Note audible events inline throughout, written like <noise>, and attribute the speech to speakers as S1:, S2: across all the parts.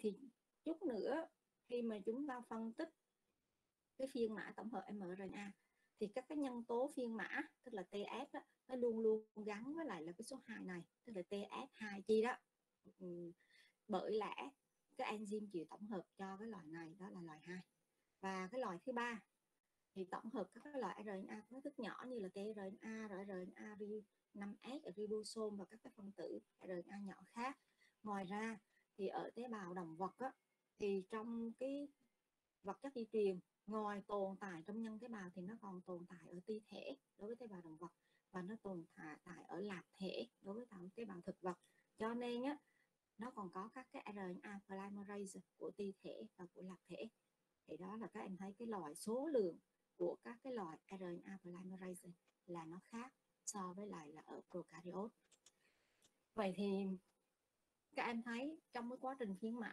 S1: thì chút nữa khi mà chúng ta phân tích cái phiên mã tổng hợp mRNA thì các cái nhân tố phiên mã tức là TF đó, nó luôn luôn gắn với lại là cái số 2 này tức là TF2 chi đó ừ, bởi lẽ cái enzyme chịu tổng hợp cho cái loại này đó là loại 2 và cái loại thứ ba thì tổng hợp các cái loại RNA có thức nhỏ như là tRNA, rồi RNA 5S, ribosome và các cái phân tử RNA nhỏ khác. Ngoài ra thì ở tế bào động vật á, thì trong cái vật chất di truyền ngoài tồn tại trong nhân tế bào thì nó còn tồn tại ở ti thể đối với tế bào động vật và nó tồn tại tại ở lạc thể đối với tế bào thực vật. Cho nên á nó còn có các cái RNA polymerase của ti thể và của lạc thể. Thì đó là các em thấy cái loại số lượng của các cái loại RNA polymerase là nó khác so với lại là ở prokaryote. Vậy thì các em thấy trong cái quá trình phiên mã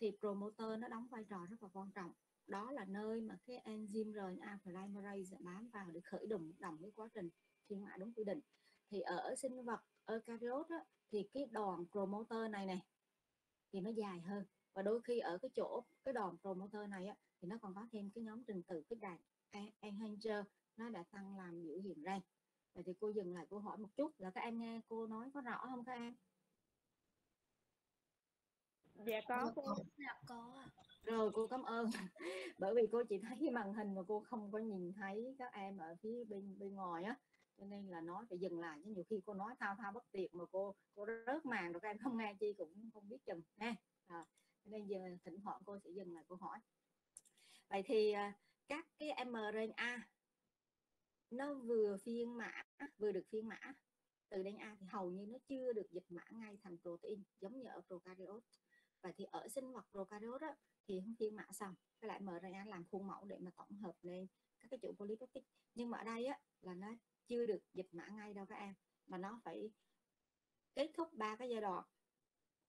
S1: thì promoter nó đóng vai trò rất là quan trọng. Đó là nơi mà cái enzyme RNA polymerase bám vào để khởi động đồng cái quá trình phiên mã đúng quy định. Thì ở sinh vật eukaryote thì cái đòn promoter này này thì nó dài hơn. Và đôi khi ở cái chỗ cái đòn promoter này á, thì nó còn có thêm cái nhóm trình tự cái đàn e, enhancer nó đã tăng làm biểu hiện ra. Vậy thì cô dừng lại cô hỏi một chút là các em nghe cô nói có rõ không các em?
S2: Dạ có cô.
S3: Dạ có
S1: rồi cô cảm ơn. <laughs> Bởi vì cô chỉ thấy cái màn hình mà cô không có nhìn thấy các em ở phía bên bên ngoài á. Cho nên là nói phải dừng lại. Chứ nhiều khi cô nói thao thao bất tuyệt mà cô cô rớt màn rồi các em không nghe chi cũng không biết chừng nha à, nên giờ thỉnh thoảng cô sẽ dừng lại câu hỏi. Vậy thì à, các cái mRNA nó vừa phiên mã vừa được phiên mã từ DNA thì hầu như nó chưa được dịch mã ngay thành protein giống như ở prokaryote và thì ở sinh vật prokaryote đó, thì không phiên mã xong cái lại mRNA làm khuôn mẫu để mà tổng hợp lên các cái chuỗi polypeptide. Nhưng mà ở đây á là nó chưa được dịch mã ngay đâu các em mà nó phải kết thúc ba cái giai đoạn.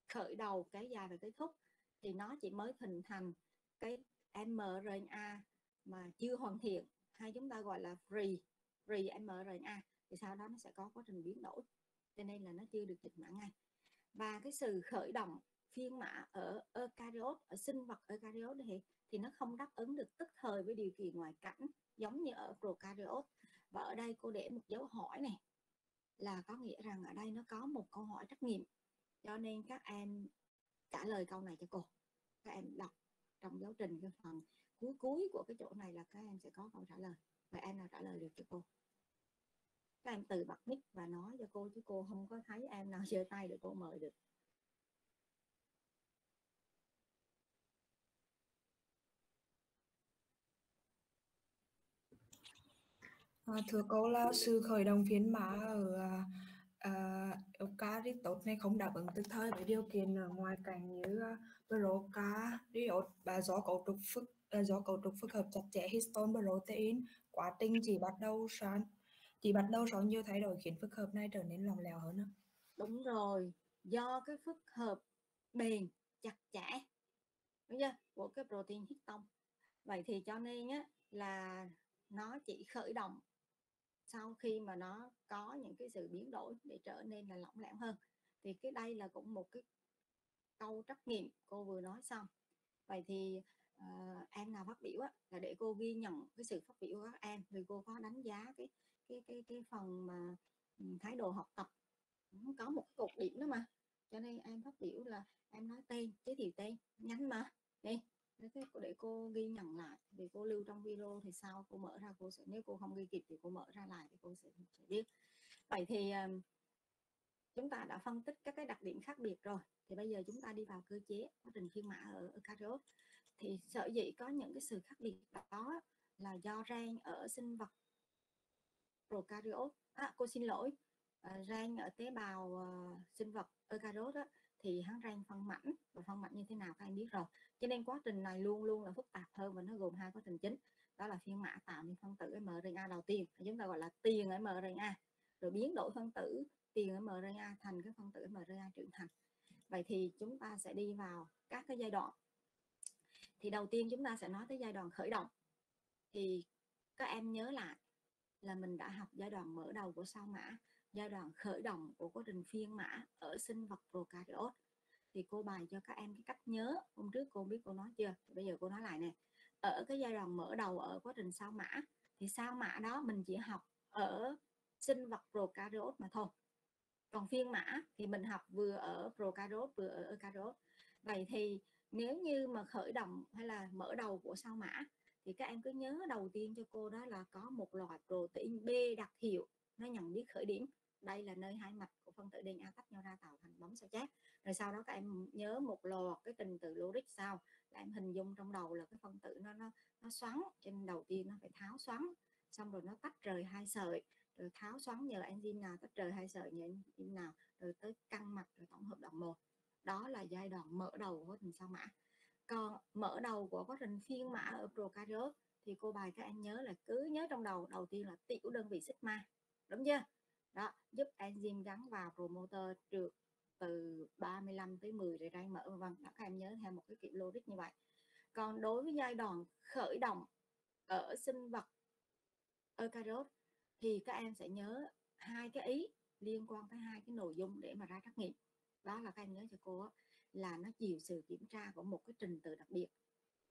S1: Khởi đầu cái dài và kết thúc thì nó chỉ mới hình thành cái mRNA mà chưa hoàn thiện hay chúng ta gọi là free free mRNA thì sau đó nó sẽ có quá trình biến đổi. Cho nên là nó chưa được dịch mã ngay. Và cái sự khởi động phiên mã ở eukaryote, ở sinh vật eukaryote thì thì nó không đáp ứng được tức thời với điều kiện ngoại cảnh, giống như ở prokaryote. Và ở đây cô để một dấu hỏi này, là có nghĩa rằng ở đây nó có một câu hỏi trắc nghiệm. Cho nên các em trả lời câu này cho cô. Các em đọc trong giáo trình cái phần cuối cuối của cái chỗ này là các em sẽ có câu trả lời. Và em nào trả lời được cho cô? Các em tự bật mic và nói cho cô chứ cô không có thấy em nào <laughs> giơ tay để cô mời được.
S4: À, thưa cô là sự khởi động phiên mã ở uh, uh, tốt này không đáp ứng tức thời với điều kiện ở ngoài cảnh như à, uh, prokaryote và do cấu trúc phức à, do cấu trúc phức hợp chặt chẽ histone protein quá trình chỉ bắt đầu sản chỉ bắt đầu sau nhiều thay đổi khiến phức hợp này trở nên lỏng lẻo hơn
S1: đúng rồi do cái phức hợp bền chặt chẽ đúng chưa? Của cái protein histone. Vậy thì cho nên á là nó chỉ khởi động sau khi mà nó có những cái sự biến đổi để trở nên là lỏng lẻo hơn. Thì cái đây là cũng một cái câu trắc nghiệm cô vừa nói xong. Vậy thì uh, em nào phát biểu á, là để cô ghi nhận cái sự phát biểu của các em vì cô có đánh giá cái cái cái cái phần mà ừ, thái độ học tập có một cái cột điểm đó mà. Cho nên em phát biểu là em nói tên giới thiệu tên nhanh mà đi thế để cô ghi nhận lại vì cô lưu trong video thì sau cô mở ra cô sẽ nếu cô không ghi kịp thì cô mở ra lại thì cô sẽ, sẽ biết. Vậy thì chúng ta đã phân tích các cái đặc điểm khác biệt rồi. Thì bây giờ chúng ta đi vào cơ chế quá trình phiên mã ở, eukaryote thì sở dĩ có những cái sự khác biệt đó là do gen ở sinh vật prokaryote à, cô xin lỗi ờ, à, gen ở tế bào uh, sinh vật eukaryote thì hắn rang phân mảnh. Và phân mảnh như thế nào các anh biết rồi cho nên quá trình này luôn luôn là phức tạp hơn và nó gồm hai quá trình chính. Đó là phiên mã tạo nên phân tử mRNA đầu tiên chúng ta gọi là tiền mRNA. Rồi biến đổi phân tử tiền mRNA thành cái phân tử mRNA trưởng thành. Vậy thì chúng ta sẽ đi vào các cái giai đoạn. Thì đầu tiên chúng ta sẽ nói tới giai đoạn khởi động. Thì các em nhớ lại là mình đã học giai đoạn mở đầu của sao mã, giai đoạn khởi động của quá trình phiên mã ở sinh vật prokaryote thì cô bài cho các em cái cách nhớ. Hôm trước cô biết cô nói chưa? Bây giờ cô nói lại nè. Ở cái giai đoạn mở đầu ở quá trình sao mã, thì sao mã đó mình chỉ học ở sinh vật prokaryote mà thôi. Còn phiên mã thì mình học vừa ở prokaryote, vừa ở eukaryote. Vậy thì nếu như mà khởi động hay là mở đầu của sao mã, thì các em cứ nhớ đầu tiên cho cô đó là có một loại protein B đặc hiệu. Nó nhận biết khởi điểm. Đây là nơi hai mạch của phân tử DNA tách nhau ra tạo thành bóng sao chép rồi sau đó các em nhớ một loạt cái trình tự logic sau là em hình dung trong đầu là cái phân tử nó nó nó xoắn trên đầu tiên nó phải tháo xoắn, xong rồi nó tách rời hai sợi, rồi tháo xoắn nhờ enzyme nào, tách rời hai sợi nhờ enzyme nào, rồi tới căng mặt rồi tổng hợp đoạn một. Đó là giai đoạn mở đầu của quá trình sao mã. Còn mở đầu của quá trình phiên mã ở prokaryote thì cô bài các em nhớ là cứ nhớ trong đầu đầu tiên là tiểu đơn vị sigma, đúng chưa? Đó, giúp enzyme gắn vào promoter được từ 35 tới 10 rồi ray mở. Vân các em nhớ theo một cái kiểu logic như vậy. Còn đối với giai đoạn khởi động ở sinh vật eukaryote thì các em sẽ nhớ hai cái ý liên quan tới hai cái nội dung để mà ra trắc nghiệm. Đó là các em nhớ cho cô là nó chịu sự kiểm tra của một cái trình tự đặc biệt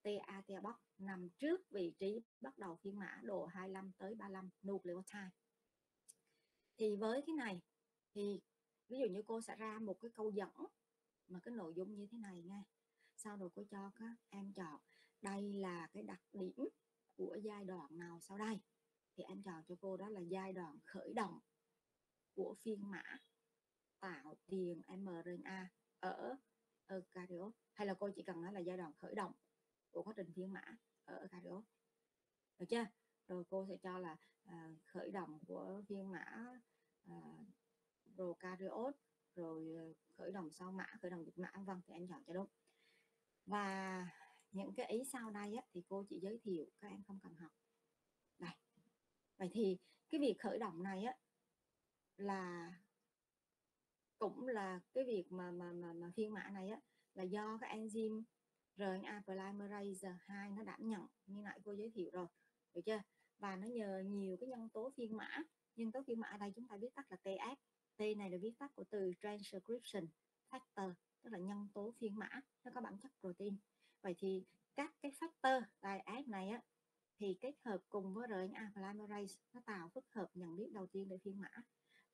S1: TA TA box, nằm trước vị trí bắt đầu phiên mã độ 25 tới 35 nucleotide. Thì với cái này thì ví dụ như cô sẽ ra một cái câu dẫn mà cái nội dung như thế này nha. Sau rồi cô cho các em chọn đây là cái đặc điểm của giai đoạn nào sau đây? Thì em chọn cho cô đó là giai đoạn khởi động của phiên mã tạo tiền mRNA ở eukaryote. Hay là cô chỉ cần nói là giai đoạn khởi động của quá trình phiên mã ở eukaryote. Được chưa? Rồi cô sẽ cho là uh, khởi động của phiên mã uh, prokaryote rồi ờ, khởi động sau mã khởi động dịch mã vâng thì anh chọn cho đúng. Và những cái ý sau đây á, thì cô chỉ giới thiệu các em không cần học. Đây. Vậy thì cái việc khởi động này á là cũng là cái việc mà mà mà, mà phiên mã này á là do cái enzyme RNA polymerase 2 nó đảm nhận như nãy cô giới thiệu rồi. Được chưa? Và nó nhờ nhiều cái nhân tố phiên mã. Nhân tố phiên mã ở đây chúng ta biết tắt là TF. T này là viết tắt của từ transcription factor tức là nhân tố phiên mã nó có bản chất protein. Vậy thì các cái factor tại app này á thì kết hợp cùng với RNA polymerase nó tạo phức hợp nhận biết đầu tiên để phiên mã.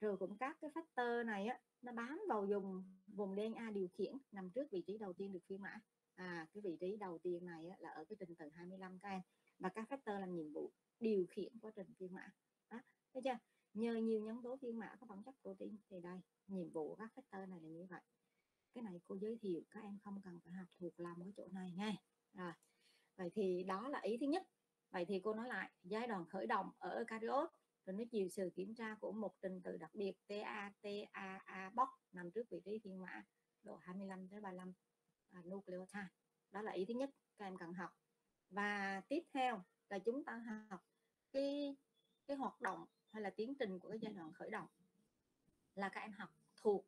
S1: Rồi cũng các cái factor này á nó bám vào dùng vùng DNA điều khiển nằm trước vị trí đầu tiên được phiên mã. À cái vị trí đầu tiên này á, là ở cái trình tự 25 các em và các factor làm nhiệm vụ điều khiển quá trình phiên mã. Đó thấy chưa? Nhờ nhiều nhân tố thiên mã có bản chất protein thì đây nhiệm vụ của các factor này là như vậy. Cái này cô giới thiệu các em không cần phải học thuộc lòng cái chỗ này nha. Rồi vậy thì đó là ý thứ nhất. Vậy thì cô nói lại giai đoạn khởi động ở eukaryote rồi nó chịu sự kiểm tra của một trình tự đặc biệt TA a box nằm trước vị trí thiên mã độ 25 tới 35 à, nucleotide. Đó là ý thứ nhất các em cần học. Và tiếp theo là chúng ta học cái cái hoạt động hay là tiến trình của cái giai đoạn khởi động là các em học thuộc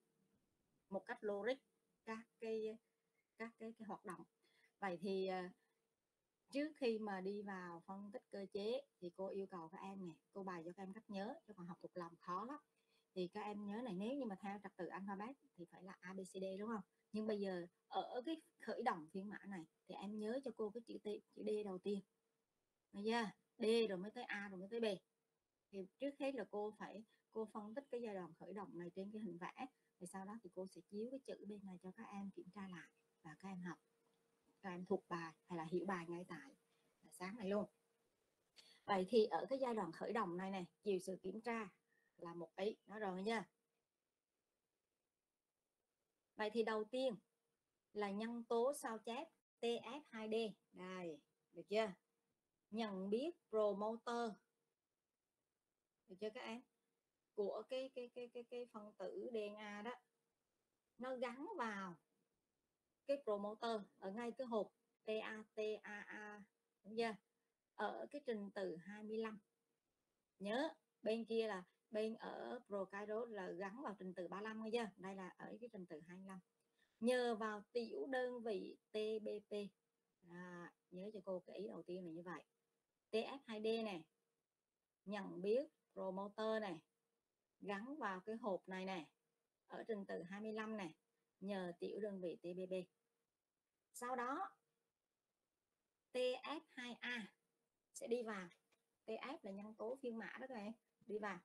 S1: một cách logic các cái các cái, cái hoạt động. Vậy thì à, trước khi mà đi vào phân tích cơ chế thì cô yêu cầu các em nè cô bài cho các em cách nhớ cho còn học thuộc lòng khó lắm. Thì các em nhớ này nếu như mà theo trật tự alphabet thì phải là ABCD đúng không? Nhưng bây giờ ở cái khởi động phiên mã này thì em nhớ cho cô cái chữ T, chữ D đầu tiên. Bây giờ D rồi mới tới A rồi mới tới B thì trước hết là cô phải, cô phân tích cái giai đoạn khởi động này trên cái hình vẽ. Thì sau đó thì cô sẽ chiếu cái chữ bên này cho các em kiểm tra lại và các em học. Các em thuộc bài hay là hiểu bài ngay tại sáng này luôn. Vậy thì ở cái giai đoạn khởi động này này, chiều sự kiểm tra là một ý, nói rồi nha. Vậy thì đầu tiên là nhân tố sao chép TF2D đây, được chưa? Nhận biết promoter được chưa các em? Của cái cái cái cái cái phân tử DNA đó. Nó gắn vào cái promoter ở ngay cái hộp TATAA đúng chưa? Ở cái trình tự 25 nhớ bên kia là bên ở prokaryote là gắn vào trình tự 35 nghe chưa đây là ở cái trình tự 25 nhờ vào tiểu đơn vị TBP à, nhớ cho cô cái ý đầu tiên là như vậy. TF2D này nhận biết promoter này gắn vào cái hộp này này ở trình tự 25 này nhờ tiểu đơn vị TBB sau đó TF2A sẽ đi vào. TF là nhân tố phiên mã đó các bạn, đi vào.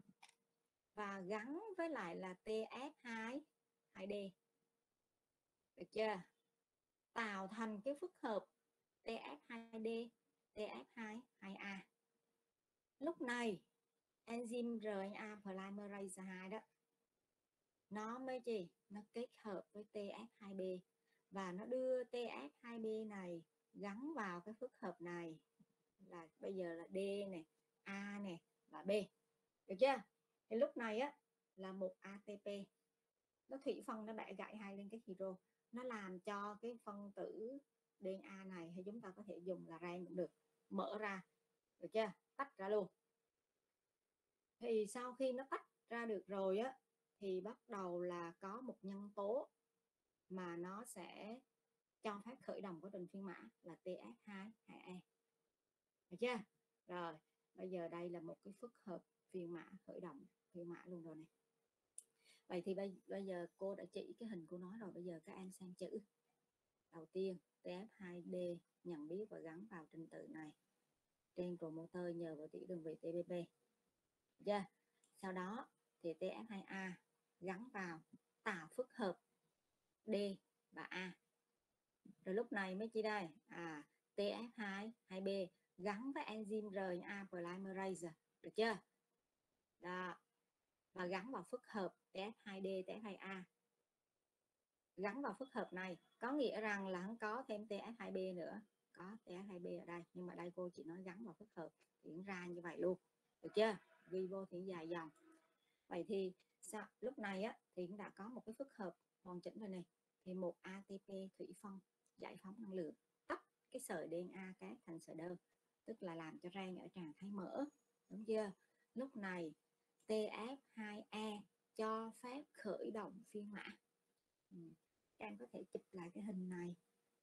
S1: Và gắn với lại là TF2 2D được chưa? Tạo thành cái phức hợp TF2D TF2 2A lúc này enzyme RNA polymerase 2 đó. Nó mới gì nó kết hợp với TF2B và nó đưa TF2B này gắn vào cái phức hợp này. Là bây giờ là D này, A này và B. Được chưa? Thì lúc này á, là một ATP nó thủy phân nó bẻ gãy hai lên cái hydro. Nó làm cho cái phân tử DNA này thì chúng ta có thể dùng là ren cũng được. Mở ra. Được chưa? Tách ra luôn thì sau khi nó tách ra được rồi á thì bắt đầu là có một nhân tố mà nó sẽ cho phép khởi động quá trình phiên mã là TF2 2E được chưa? Rồi bây giờ đây là một cái phức hợp phiên mã khởi động phiên mã luôn rồi này. Vậy thì bây, bây giờ cô đã chỉ cái hình cô nói rồi bây giờ các em sang chữ. Đầu tiên TF2D nhận biết và gắn vào trình tự này. Trên promoter nhờ vào tỉ đơn vị TBP chưa sau đó thì TF2A gắn vào tạo phức hợp D và A. Rồi lúc này mới chỉ đây? À TF2 2B gắn với enzyme RNA polymerase. Được chưa? Đó. Và gắn vào phức hợp TF2D TF2A gắn vào phức hợp này, có nghĩa rằng là không có thêm TF2B nữa. Có TF2B ở đây, nhưng mà đây cô chỉ nói gắn vào phức hợp diễn ra như vậy luôn. Được chưa? Ghi vô thì dài dòng. Vậy thì sao lúc này á, thì cũng đã có một cái phức hợp hoàn chỉnh rồi này. Thì một ATP thủy phân, giải phóng năng lượng, tách cái sợi DNA cái thành sợi đơn, tức là làm cho rang ở trạng thái mở đúng chưa? Lúc này TF2E cho phép khởi động phiên mã. Ừ. các em có thể chụp lại cái hình này,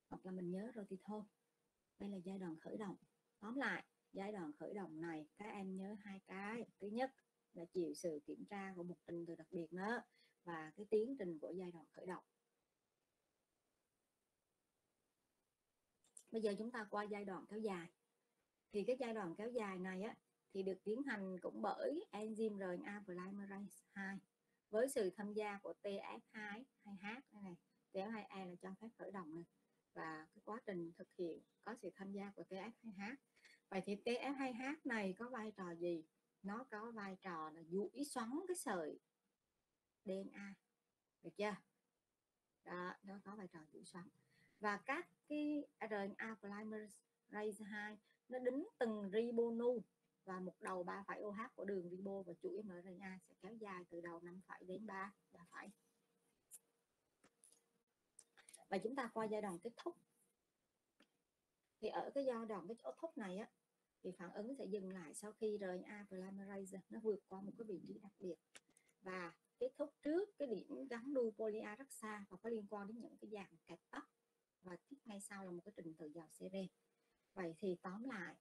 S1: hoặc là mình nhớ rồi thì thôi. Đây là giai đoạn khởi động. Tóm lại giai đoạn khởi động này, các em nhớ hai cái. Thứ nhất là chịu sự kiểm tra của một trình tự đặc biệt nữa và cái tiến trình của giai đoạn khởi động. Bây giờ chúng ta qua giai đoạn kéo dài. Thì cái giai đoạn kéo dài này á, thì được tiến hành cũng bởi enzyme RNA polymerase 2 với sự tham gia của TF2 2H này. TF2A là cho phép khởi động này và cái quá trình thực hiện có sự tham gia của TF2H vậy thì TF2H này có vai trò gì? Nó có vai trò là duỗi xoắn cái sợi DNA được chưa? Đó, nó có vai trò duỗi xoắn. Và các cái RNA polymerase 2 nó đính từng ribonu và một đầu 3 phẩy OH của đường ribo và chuỗi mRNA sẽ kéo dài từ đầu 5 phẩy đến 3 3 phẩy. Và chúng ta qua giai đoạn kết thúc thì ở cái giai đoạn chỗ thúc này á, thì phản ứng sẽ dừng lại sau khi RNA polymerase, nó vượt qua một cái vị trí đặc biệt. Và kết thúc trước, cái điểm gắn đu polia rất xa và có liên quan đến những cái dạng kẹp tóc và tiếp ngay sau là một cái trình tự giàu cb vậy thì tóm lại,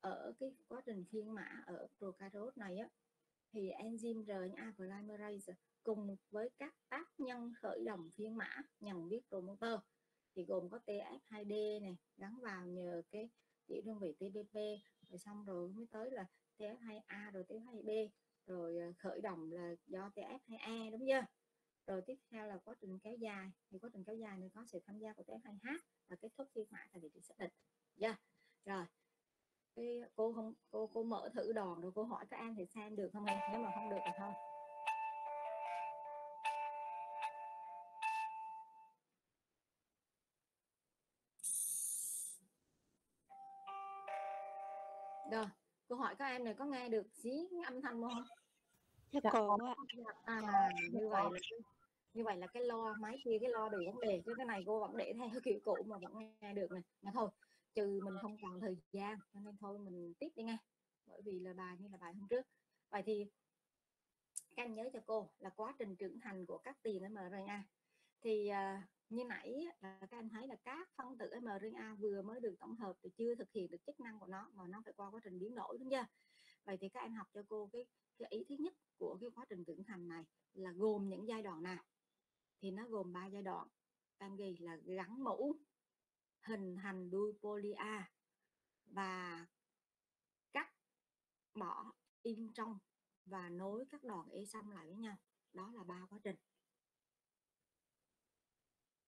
S1: ở cái quá trình phiên mã ở prokaryote này á, thì enzyme RNA polymerase cùng với các tác nhân khởi động phiên mã nhận biết promoter thì gồm có TF2D này gắn vào nhờ cái tiểu đơn vị TBP rồi xong rồi mới tới là TF2A rồi TF2B rồi ờ, khởi động là do TF2A e, đúng chưa? Rồi tiếp theo là quá trình kéo dài. Thì quá trình kéo dài này có sự tham gia của TF2H và kết thúc phiên mã tại vị trí xác định. Yeah. rồi. Cái cô không, cô cô mở thử đòn rồi cô hỏi các em thì xem được không em? Nếu mà không được thì thôi cô hỏi các em này có nghe được xí âm thanh không?
S2: Dạ còn ạ
S1: à như vậy là như vậy là cái lo máy kia cái lo bị vấn đề. Chứ cái này cô vẫn để theo kiểu cũ mà vẫn nghe được này mà thôi trừ mình không còn thời gian cho nên thôi mình tiếp đi nghe bởi vì là bài như là bài hôm trước. Vậy thì các anh nhớ cho cô là quá trình trưởng thành của các tiền mRNA thì uh, như nãy là các anh thấy là các phân tử mRNA vừa mới được tổng hợp thì chưa thực hiện được chức năng của nó mà nó phải qua quá trình biến đổi, đúng chưa? Vậy thì các anh học cho cô cái cái ý thứ nhất của cái quá trình trưởng thành này là gồm những giai đoạn nào? Thì nó gồm ba giai đoạn, tam ghi là gắn mũ hình thành đuôi polia và cắt bỏ in trong và nối các đoạn e xăm lại với nhau. Đó là ba quá trình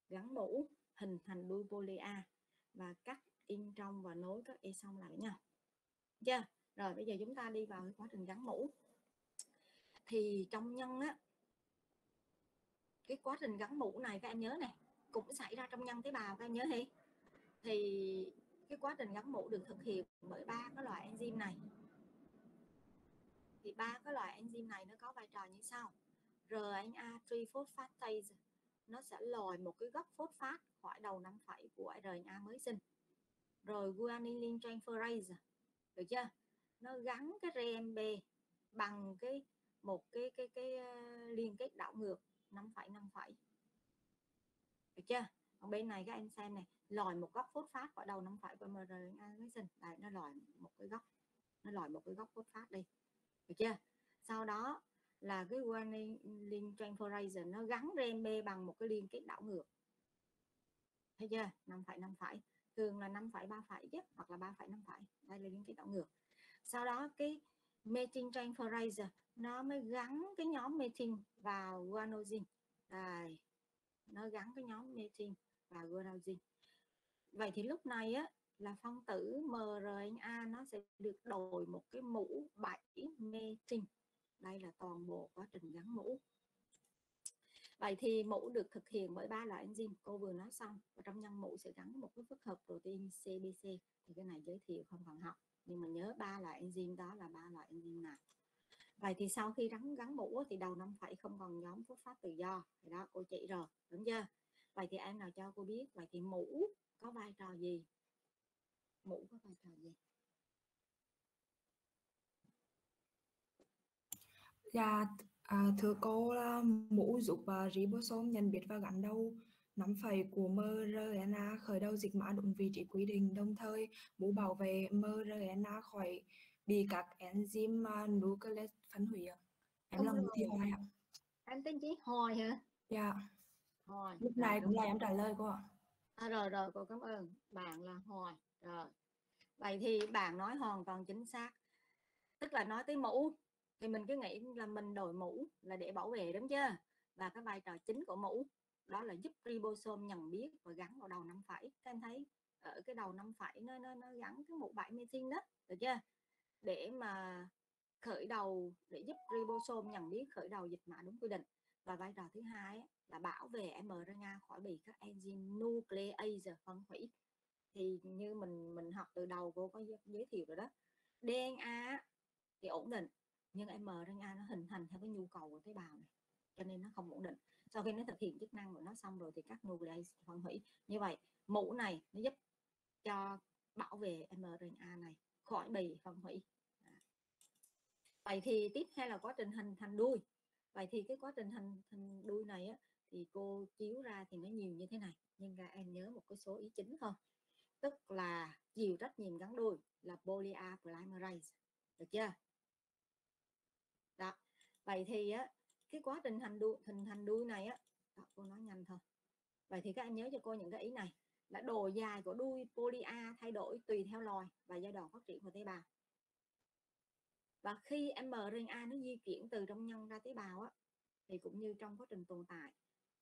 S1: gắn mũ, hình thành đuôi poly A và cắt in trong và nối các y xong lại với nhau chưa dạ, rồi bây giờ chúng ta đi vào cái quá trình gắn mũ. Thì trong nhân á, cái quá trình gắn mũ này các em nhớ này cũng xảy ra trong nhân tế bào các em nhớ đi. Thì cái quá trình gắn mũ được thực hiện bởi ba cái loại enzyme này. Thì ba cái loại enzyme này nó có vai trò như sau. RNA triphosphate nó sẽ lòi một cái gốc phosphat khỏi đầu năm phẩy của RNA mới sinh. Rồi guanylin transferase được chưa? Nó gắn cái RMB bằng cái một cái cái cái, cái liên kết đảo ngược năm phẩy năm phẩy. Được chưa? Còn bên này các anh xem này lòi một góc phốt phát khỏi đầu 5 phẩy của mRNA mới sinh. Đây nó lòi một cái góc nó lòi một cái góc phốt phát đi. Được chưa? Sau đó là cái guanylin transferase nó gắn RMB bằng một cái liên kết đảo ngược. Thấy chưa? 5 phẩy 5 phẩy. Thường là 5 phẩy 3 phẩy chứ, hoặc là 3 phẩy 5 phẩy. Đây là liên kết đảo ngược. Sau đó cái metin transferase nó mới gắn cái nhóm metin vào guanosine đây, nó gắn cái nhóm metin và guanosine vậy thì lúc này á, là phân tử mRNA nó sẽ được đổi một cái mũ 7 metin đây là toàn bộ quá trình gắn mũ. Vậy thì mũ được thực hiện bởi ba loại enzyme, cô vừa nói xong. Và trong nhân mũ sẽ gắn một cái phức hợp protein CBC thì cái này giới thiệu không cần học, nhưng mà nhớ ba loại enzyme đó là ba loại enzyme nào. Vậy thì sau khi gắn gắn mũ thì đầu năm phải không còn nhóm phốt phát tự do. Thì đó, cô chỉ rồi, đúng chưa? Vậy thì em nào cho cô biết, vậy thì mũ có vai trò gì? Mũ có vai trò gì?
S4: Dạ, à, thưa cô là mũ giúp uh, ribosome nhận biết và gắn đầu. Nắm phẩy của mRNA khởi đầu dịch mã đúng vị trí quy định đồng thời mũ bảo vệ mRNA khỏi bị các enzyme nuclease phân hủy ạ. Em là Nguyễn Thị Hoài ạ.
S1: em tên chị Hoài hả?
S4: Dạ,
S1: Hoài
S4: lúc này cũng là em trả lời cô ạ.
S1: À, rồi rồi cô cảm ơn. Bạn là Hoài rồi. Vậy thì bạn nói hoàn toàn chính xác. Tức là nói tới mũ thì mình cứ nghĩ là mình đội mũ là để bảo vệ đúng chưa? Và cái vai trò chính của mũ đó là giúp ribosome nhận biết và gắn vào đầu năm phẩy các em thấy ở cái đầu năm phẩy nó nó, nó gắn cái mũ bảy metin đó được chưa? Để mà khởi đầu để giúp ribosome nhận biết khởi đầu dịch mã đúng quy định. Và vai trò thứ hai là bảo vệ mRNA khỏi bị các enzyme nuclease phân hủy. Thì như mình mình học từ đầu cô có giới thiệu rồi đó. DNA thì ổn định nhưng mRNA nó hình thành theo cái nhu cầu của tế bào này cho nên nó không ổn định. Sau khi nó thực hiện chức năng của nó xong rồi thì các nuclease phân hủy. Như vậy mũ này nó giúp cho bảo vệ mRNA này khỏi bị phân hủy. Vậy thì tiếp theo là quá trình hình thành đuôi. Vậy thì cái quá trình hình thành đuôi này á, thì cô chiếu ra thì nó nhiều như thế này nhưng ra em nhớ một cái số ý chính thôi. Tức là chịu trách nhiệm gắn đuôi là polya polymerase được chưa? Vậy thì á cái quá trình hành đuôi hình thành đuôi này á đó, cô nói nhanh thôi. Vậy thì các em nhớ cho cô những cái ý này là độ dài của đuôi polia thay đổi tùy theo loài và giai đoạn phát triển của tế bào. Và khi mRNA nó di chuyển từ trong nhân ra tế bào á thì cũng như trong quá trình tồn tại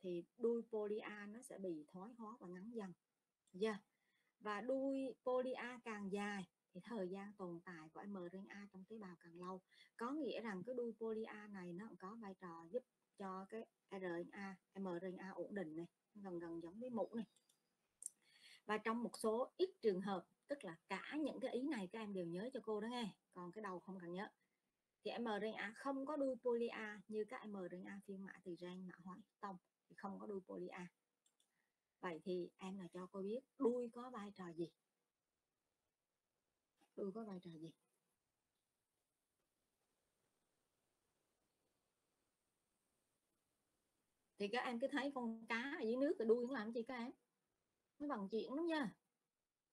S1: thì đuôi polia nó sẽ bị thoái hóa và ngắn dần. Yeah. và đuôi polia càng dài thì thời gian tồn tại của mRNA trong tế bào càng lâu. Có nghĩa rằng cái đuôi polia này nó cũng có vai trò giúp cho cái RNA mRNA ổn định này gần gần giống với mũ này. Và trong một số ít trường hợp, tức là cả những cái ý này các em đều nhớ cho cô đó nghe, còn cái đầu không cần nhớ. Thì mRNA không có đuôi polia như các mRNA phiên mã từ gen mã hóa tông, thì không có đuôi polia vậy thì em là cho cô biết đuôi có vai trò gì? Đuôi có vai trò gì? Thì các em cứ thấy con cá ở dưới nước thì đuôi nó làm gì các em. Nó vận chuyển đúng nha.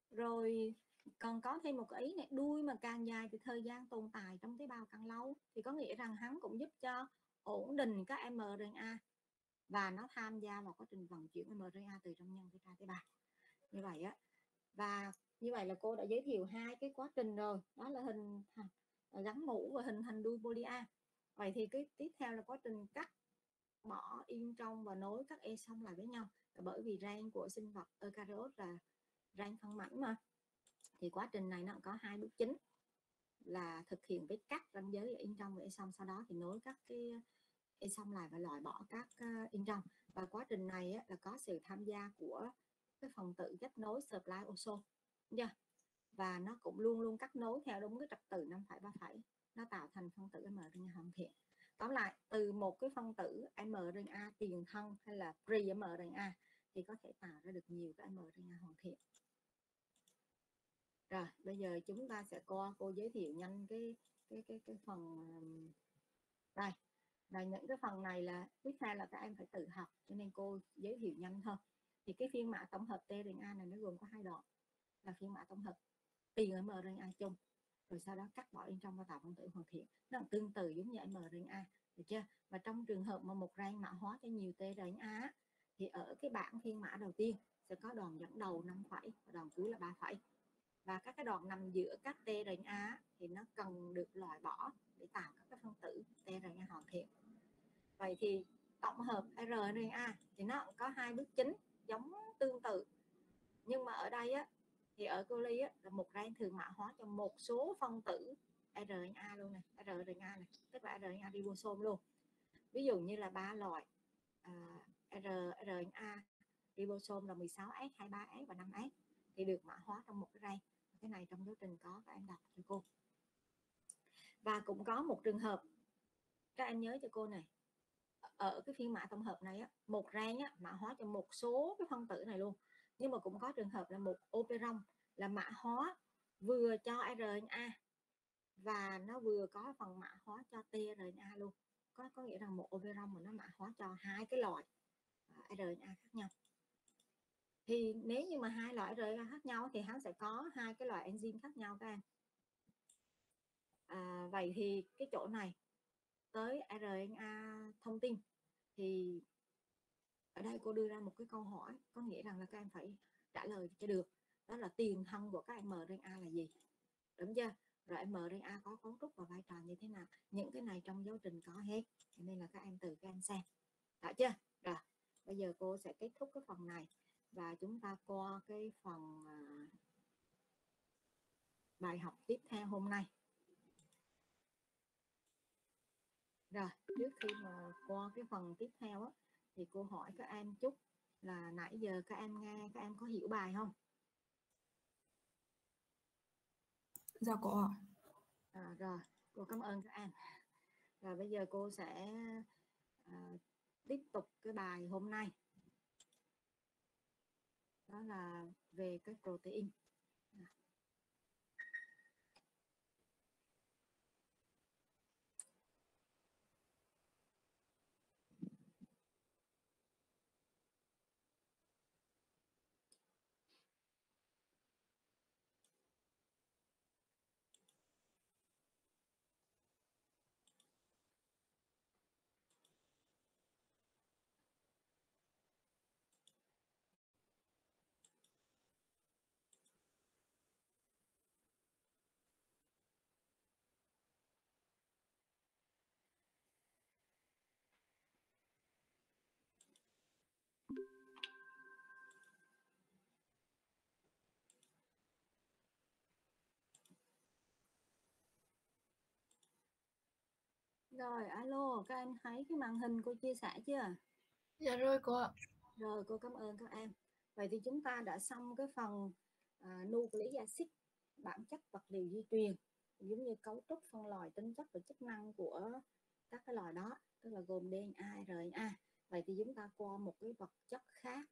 S1: Rồi, còn có thêm một cái ý này, đuôi mà càng dài thì thời gian tồn tại trong tế bào càng lâu. Thì có nghĩa rằng hắn cũng giúp cho ổn định các mRNA và nó tham gia vào quá trình vận chuyển mRNA từ trong nhân ra tế bào. Như vậy á, và như vậy là cô đã giới thiệu hai cái quá trình rồi đó là hình à, gắn mũ và hình thành đuôi polia. Vậy thì cái tiếp theo là quá trình cắt bỏ in trong và nối các e xong lại với nhau. Bởi vì rang của sinh vật eukaryote là rang phân mảnh mà thì quá trình này nó có hai bước chính là thực hiện cái cắt ranh giới ở in trong và e xong sau đó thì nối các cái à, e xong lại và loại bỏ các à, yên in trong. Và quá trình này á, là có sự tham gia của cái phần tử kết nối spliceosome yeah. và nó cũng luôn luôn cắt nối theo đúng cái trật tự năm phải ba phải nó tạo thành phân tử mRNA hoàn thiện tóm lại, từ một cái phân tử mRNA tiền thân hay là pre-mRNA thì có thể tạo ra được nhiều cái mRNA hoàn thiện rồi, bây giờ chúng ta sẽ qua cô giới thiệu nhanh cái cái cái cái phần um, đây. Là những cái phần này là, tiếp theo là các em phải tự học, cho nên cô giới thiệu nhanh thôi. Thì cái phiên mã tổng hợp tRNA này nó gồm có hai đoạn là phiên mã tổng hợp tiền ở mRNA chung. Rồi sau đó cắt bỏ bên trong và tạo phân tử hoàn thiện. Nó tương tự giống như mRNA được chưa? Và trong trường hợp mà một rang mã hóa cho nhiều tRNA thì ở cái bảng phiên mã đầu tiên sẽ có đoạn dẫn đầu 5 phẩy và đoạn cuối là 3 phẩy. Và các cái đoạn nằm giữa các tRNA thì nó cần được loại bỏ để tạo các cái phân tử tRNA hoàn thiện. Vậy thì tổng hợp RNA thì nó có hai bước chính giống tương tự. Nhưng mà ở đây á thì ở coli á là một ran thường mã hóa cho một số phân tử RNA luôn này RNA này tức là RNA ribosome luôn. Ví dụ như là ba loại à, uh, RNA ribosome là 16S, 23S và 5S thì được mã hóa trong một cái ray cái này trong giáo trình có các em đọc cho cô. Và cũng có một trường hợp các em nhớ cho cô này ở cái phiên mã tổng hợp này á, một rang á, mã hóa cho một số cái phân tử này luôn nhưng mà cũng có trường hợp là một operon là mã hóa vừa cho RNA và nó vừa có phần mã hóa cho tRNA luôn. Có có nghĩa rằng một operon mà nó mã hóa cho hai cái loại à, RNA khác nhau. Thì nếu như mà hai loại RNA khác nhau thì hắn sẽ có hai cái loại enzyme khác nhau các em à, vậy thì cái chỗ này tới RNA thông tin thì ở đây cô đưa ra một cái câu hỏi có nghĩa rằng là các em phải trả lời cho được. Đó là tiền thân của các mRNA là gì? Đúng chưa? Rồi mRNA có cấu trúc và vai trò như thế nào? Những cái này trong giáo trình có hết. Cho nên là các em từ các em xem. Đã chưa? Rồi bây giờ cô sẽ kết thúc cái phần này và chúng ta qua cái phần à, bài học tiếp theo hôm nay. Rồi trước khi mà qua cái phần tiếp theo á, thì cô hỏi các em chút là nãy giờ các em nghe các em có hiểu bài không?
S4: Dạ có
S1: à, rồi cô cảm ơn các em. Và bây giờ cô sẽ à, tiếp tục cái bài hôm nay. Đó là về cái protein Rồi, alo, các em thấy cái màn hình cô chia sẻ chưa?
S2: Dạ rồi cô ạ.
S1: Rồi, cô cảm ơn các em. Vậy thì chúng ta đã xong cái phần à, nucleic acid, bản chất vật liệu di truyền, giống như cấu trúc, phân loại, tính chất và chức năng của các cái loại đó, tức là gồm DNA, RNA. Vậy thì chúng ta qua một cái vật chất khác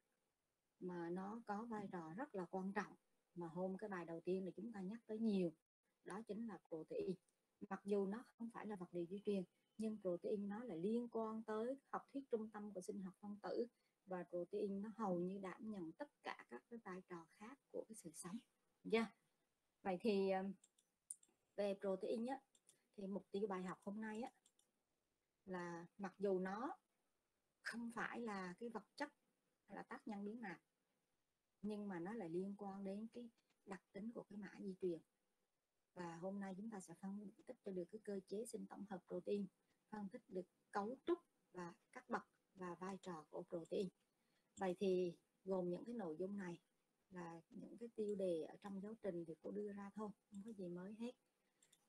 S1: mà nó có vai trò rất là quan trọng mà hôm cái bài đầu tiên là chúng ta nhắc tới nhiều, đó chính là protein mặc dù nó không phải là vật liệu di truyền nhưng protein nó là liên quan tới học thuyết trung tâm của sinh học phân tử và protein nó hầu như đảm nhận tất cả các cái vai trò khác của cái sự sống yeah. vậy thì về protein á, thì mục tiêu bài học hôm nay á, là mặc dù nó không phải là cái vật chất hay là tác nhân biến nạp nhưng mà nó lại liên quan đến cái đặc tính của cái mã di truyền và hôm nay chúng ta sẽ phân tích cho được cái cơ chế sinh tổng hợp protein, phân tích được cấu trúc và các bậc và vai trò của protein. Vậy thì gồm những cái nội dung này là những cái tiêu đề ở trong giáo trình thì cô đưa ra thôi, không có gì mới hết.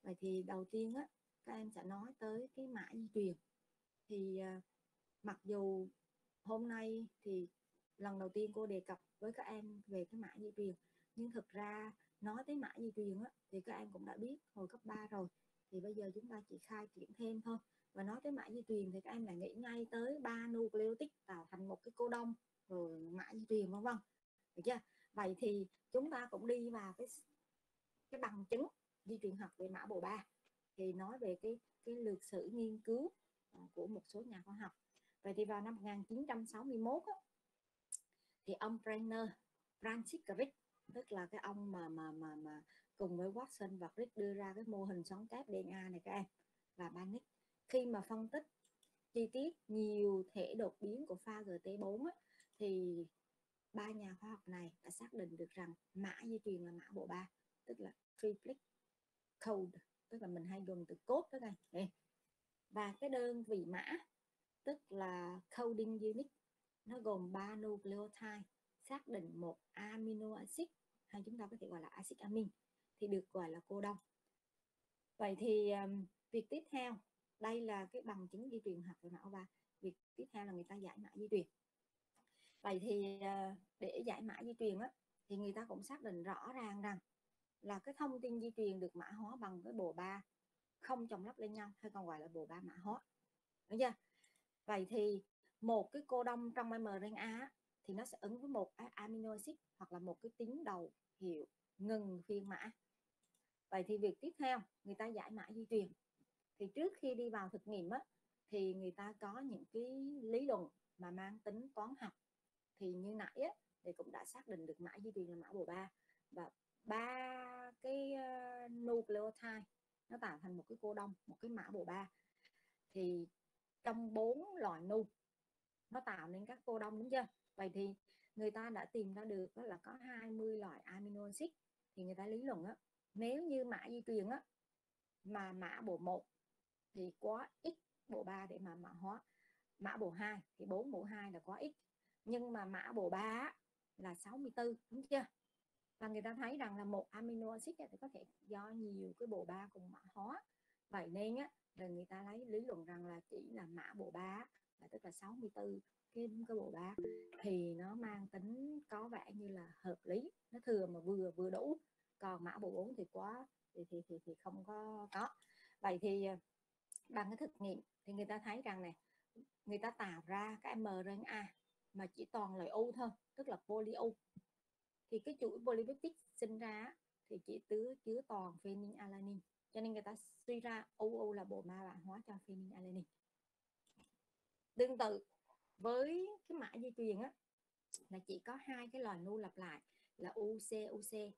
S1: Vậy thì đầu tiên á, các em sẽ nói tới cái mã di truyền. Thì à, mặc dù hôm nay thì lần đầu tiên cô đề cập với các em về cái mã di truyền, nhưng thực ra nói tới mã di truyền á, thì các em cũng đã biết hồi cấp 3 rồi. Thì bây giờ chúng ta chỉ khai triển thêm thôi. Và nói tới mã di truyền thì các em lại nghĩ ngay tới ba nucleotide tạo thành một cái cô đông rồi mã di truyền vân vân. Được chưa? Vậy thì chúng ta cũng đi vào cái cái bằng chứng di truyền học về mã bộ ba. Thì nói về cái cái lược sử nghiên cứu à, của một số nhà khoa học. Vậy thì vào năm 1961 á, thì ông Brenner Francis Crick tức là cái ông mà mà mà mà cùng với Watson và Crick đưa ra cái mô hình xoắn kép DNA này các em và Bannick khi mà phân tích chi tiết nhiều thể đột biến của pha GT4 ấy, thì ba nhà khoa học này đã xác định được rằng mã di truyền là mã bộ ba tức là triplet code tức là mình hay dùng từ code đó này và cái đơn vị mã tức là coding unit nó gồm 3 nucleotide xác định một amino acid hay chúng ta có thể gọi là acid amin thì được gọi là cô đông. Vậy thì um, việc tiếp theo đây là cái bằng chứng di truyền học về não và việc tiếp theo là người ta giải mã di truyền. Vậy thì uh, để giải mã di truyền á thì người ta cũng xác định rõ ràng rằng là cái thông tin di truyền được mã hóa bằng cái bộ ba không chồng lắp lên nhau hay còn gọi là bộ ba mã hóa. Đúng chưa? Vậy thì một cái cô đông trong mRNA thì nó sẽ ứng với một amino acid hoặc là một cái tính đầu hiệu ngừng phiên mã. Vậy thì việc tiếp theo người ta giải mã di truyền. Thì trước khi đi vào thực nghiệm á, thì người ta có những cái lý luận mà mang tính toán học. Thì như nãy á, thì cũng đã xác định được mã di truyền là mã bồ ba. Và ba cái uh, nucleotide nó tạo thành một cái cô đông một cái mã bồ ba. Thì trong bốn loại nu nó tạo nên các cô đông đúng chưa? Vậy thì người ta đã tìm ra được là có 20 loại amino acid, thì người ta lý luận á, nếu như mã di truyền á mà mã bộ 1 thì có x, bộ 3 để mà mã hóa. Mã bộ 2 thì 4 bộ 2 là có x, nhưng mà mã bộ 3 là 64 đúng chưa? Và người ta thấy rằng là một amino acid thì có thể do nhiều cái bộ 3 cùng mã hóa. Vậy nên á là người ta lấy lý luận rằng là chỉ là mã bộ 3 là tức là 64 cái cái bộ ba thì nó mang tính có vẻ như là hợp lý. Nó thừa mà vừa vừa đủ còn mã bộ 4 thì quá thì thì thì, thì không có có. Vậy thì ờ, bằng cái thực nghiệm thì người ta thấy rằng này người ta tạo ra cái mRNA mà chỉ toàn loại U thôi tức là poly U. Thì cái chuỗi polypeptide sinh ra thì chỉ chứa chứa toàn alanin cho nên người ta suy ra u u là bộ ma bản hóa cho phenin alanin tương tự với cái mã di truyền á là chỉ có hai cái loài nu lặp lại là UC UC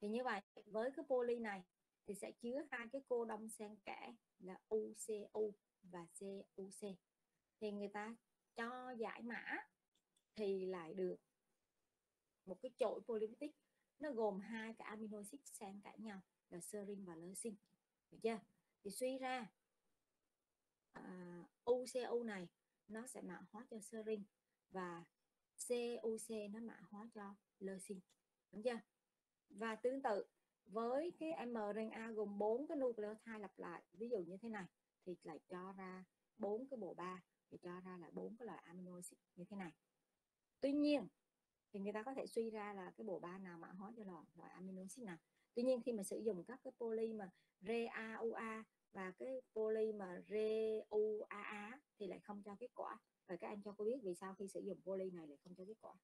S1: thì như vậy với cái poly này thì sẽ chứa hai cái cô đông xen kẽ là UCU và CUC thì người ta cho giải mã thì lại được một cái chổi polypeptide. Nó gồm hai cái amino acid xen kẽ nhau là serine và leucine được chưa? Thì suy ra à, uh, UCU này nó sẽ mã hóa cho serine và CUC nó mã hóa cho leucine. Đúng chưa? Và tương tự với cái mRNA gồm bốn cái nucleotide lặp lại ví dụ như thế này thì lại cho ra bốn cái bộ ba thì cho ra là bốn cái loại amino acid như thế này. Tuy nhiên thì người ta có thể suy ra là cái bộ ba nào mã hóa cho loại, loại amino acid nào. Tuy nhiên khi mà sử dụng các cái poly mà raua và cái poly mà ReUAA thì lại không cho kết quả. Và các anh cho cô biết vì sao khi sử dụng poly này lại không cho kết quả.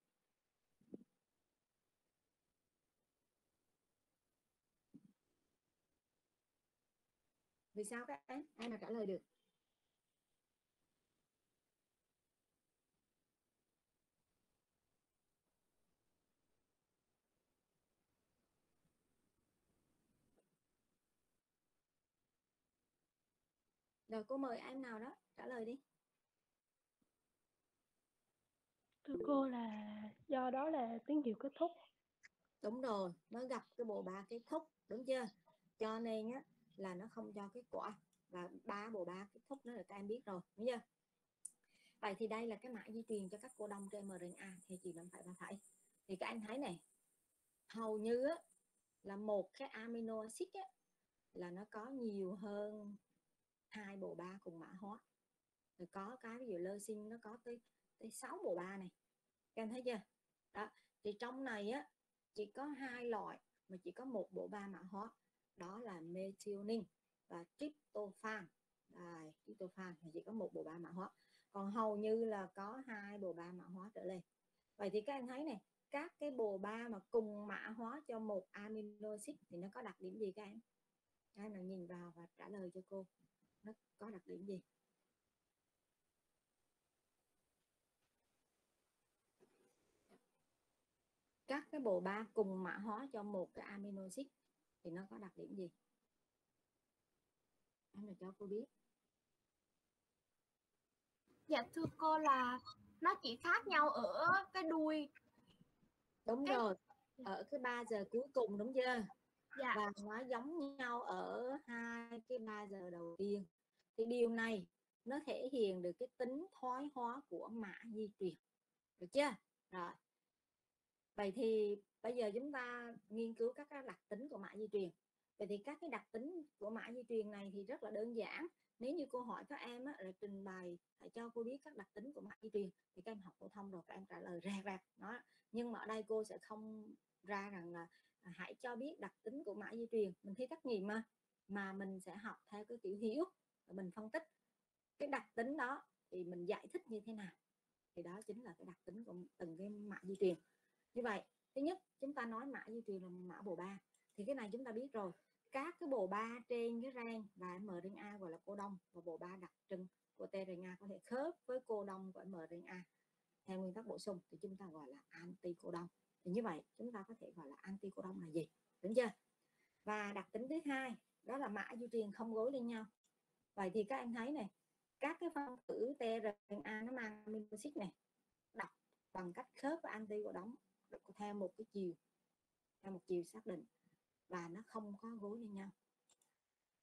S1: Vì sao các anh? Ai mà trả lời được? Rồi cô mời em nào đó trả lời đi.
S2: thưa cô là do đó là tín hiệu kết thúc.
S1: Đúng rồi nó gặp cái bộ ba kết thúc đúng chưa? Cho nên á là nó không cho kết quả. Và ba bộ ba kết thúc đó là các em biết rồi đúng chưa? Vậy thì đây là cái mã di truyền cho các cô đông trên mRNA theo chiều năm phải ba phải thì các anh thấy này hầu như á, là một cái amino acid á, là nó có nhiều hơn hai bộ ba cùng mã hóa. Rồi có cái ví dụ lơ sinh nó có tới tới 6 bộ ba này. Các anh thấy chưa? Đó, thì trong này á, chỉ có hai loại mà chỉ có một bộ ba mã hóa. Đó là methionine và tryptophan. Đây tryptophan thì chỉ có một bộ ba mã hóa. Còn hầu như là có hai bộ ba mã hóa trở lên. Vậy thì các anh thấy này, các cái bồ ba mà cùng mã hóa cho một amino acid thì nó có đặc điểm gì các em các em nào nhìn vào và trả lời cho cô nó có đặc điểm gì? Các cái bộ ba cùng mã hóa cho một cái amino acid thì nó có đặc điểm gì? Em là cho cô biết.
S3: Dạ thưa cô là nó chỉ khác nhau ở cái đuôi.
S1: đúng
S3: Cái-
S1: rồi ở cái 3 giờ cuối cùng đúng chưa
S3: Dạ.
S1: và nó giống nhau ở hai cái ba giờ đầu tiên. Thì điều này nó thể hiện được cái tính thoái hóa của mã di truyền. Được chưa? Rồi. Vậy thì bây giờ chúng ta nghiên cứu các cái đặc tính của mã di truyền. Vậy thì các cái đặc tính của mã di truyền này thì rất là đơn giản. Nếu như cô hỏi các em á, là trình bày hãy cho cô biết các đặc tính của mã di truyền thì các em học phổ thông rồi các em trả lời ra ra nó nhưng mà ở đây cô sẽ không ra rằng là hãy cho biết đặc tính của mã di truyền. Mình thi trắc nghiệm mà. Mà mình sẽ học theo cái kiểu hiểu và mình phân tích. Cái đặc tính đó thì mình giải thích như thế nào? Thì đó chính là cái đặc tính của từng cái mã di truyền. Như vậy, thứ nhất, chúng ta nói mã di truyền là mã bộ ba. Thì cái này chúng ta biết rồi. Các cái bộ ba trên cái rang và mRNA gọi là cô đông và bộ ba đặc trưng của tRNA có thể khớp với cô đông của mRNA theo nguyên tắc bổ sung thì chúng ta gọi là anti cô đông thì như vậy chúng ta có thể gọi là anti cô đông là gì? Đúng chưa? Và đặc tính thứ hai đó là mã di truyền không gối lên nhau. Vậy thì các em thấy này các cái phân tử tRNA nó mang amino acid này đọc bằng cách khớp với anti cô đông theo một cái chiều theo một chiều xác định và nó không có gối lên nhau.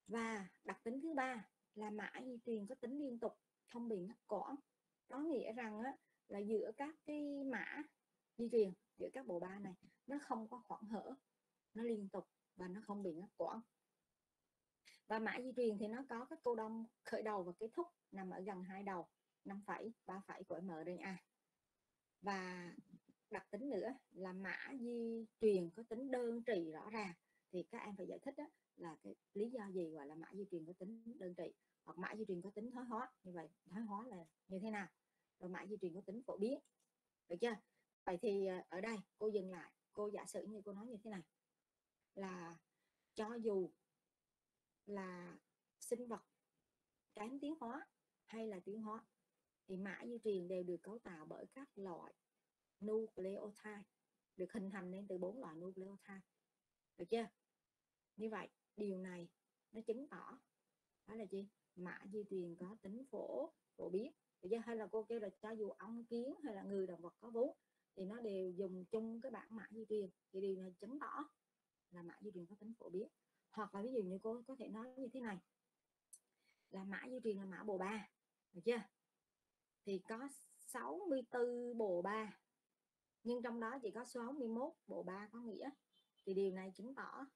S1: Và đặc tính thứ ba là mã di truyền có tính liên tục không bị ngắt quãng có nghĩa rằng á, là giữa các cái mã di truyền giữa các bộ ba này, nó không có khoảng hở, nó liên tục và nó không bị ngắt quãng. Và mã di truyền thì nó có các cô đông khởi đầu và kết thúc nằm ở gần hai đầu 5 phẩy 3 phẩy của mRNA. Và đặc tính nữa là mã di truyền có tính đơn trì rõ ràng. Thì các em phải giải thích đó là cái lý do gì gọi là mã di truyền có tính đơn trị hoặc mã di truyền có tính thoái hóa. Như vậy, thoái hóa là như thế nào? Rồi mã di truyền có tính phổ biến. Được chưa? Vậy thì à, ở đây cô dừng lại, cô giả sử như cô nói như thế này, là cho dù là sinh vật kém tiến hóa hay là tiến hóa, thì mã di truyền đều được cấu tạo bởi các loại nucleotide, được hình thành nên từ bốn loại nucleotide. Được chưa? Như vậy, điều này nó chứng tỏ đó là gì? Mã di truyền có tính phổ phổ biến. Được chưa? Hay là cô kêu là cho dù ong kiến hay là người động vật có vú thì nó đều dùng chung cái bản mã di truyền. Thì điều này chứng tỏ là mã di truyền có tính phổ biến. Hoặc là ví dụ như cô có thể nói như thế này. Là mã di truyền là mã bồ ba. Được chưa? Thì có 64 bồ ba. Nhưng trong đó chỉ có 61 bộ ba có nghĩa. Thì điều này chứng tỏ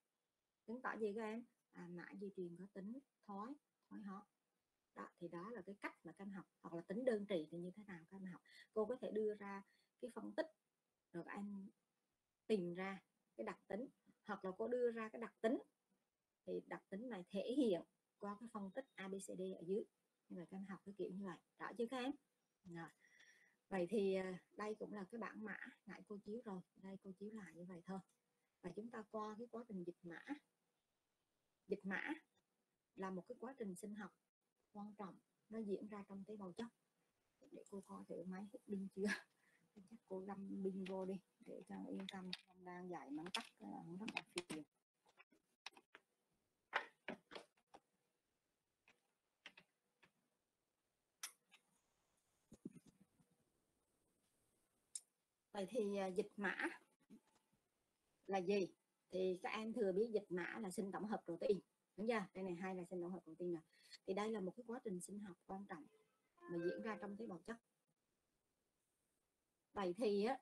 S1: chứng tỏ gì các em? À, mã di truyền có tính thoái thoái hóa đó thì đó là cái cách mà các em học hoặc là tính đơn trị thì như thế nào các em học. Cô có thể đưa ra cái phân tích rồi các anh tìm ra cái đặc tính, hoặc là cô đưa ra cái đặc tính. Thì đặc tính này thể hiện qua cái phân tích ABCD ở dưới. Như vậy các em học cái kiểu như vậy. Rõ chưa các em? Rồi. vậy thì ờ, đây cũng là cái bảng mã. Nãy cô chiếu rồi. Đây cô chiếu lại như vậy thôi. Và chúng ta qua cái quá trình dịch mã. Dịch mã là một cái quá trình sinh học quan trọng. Nó diễn ra trong tế bào chất để cô coi thử máy hết pin chưa? Chắc cô đâm pin vô đi, để cho yên tâm, không đang dạy mắng tắt ờ, rất là phiền. Vậy thì ờ, dịch mã là gì? Thì các em thừa biết dịch mã là sinh tổng hợp protein, đúng chưa? Đây này hai là sinh tổng hợp protein rồi thì đây là một cái quá trình sinh học quan trọng mà diễn ra trong tế bào chất vậy thì á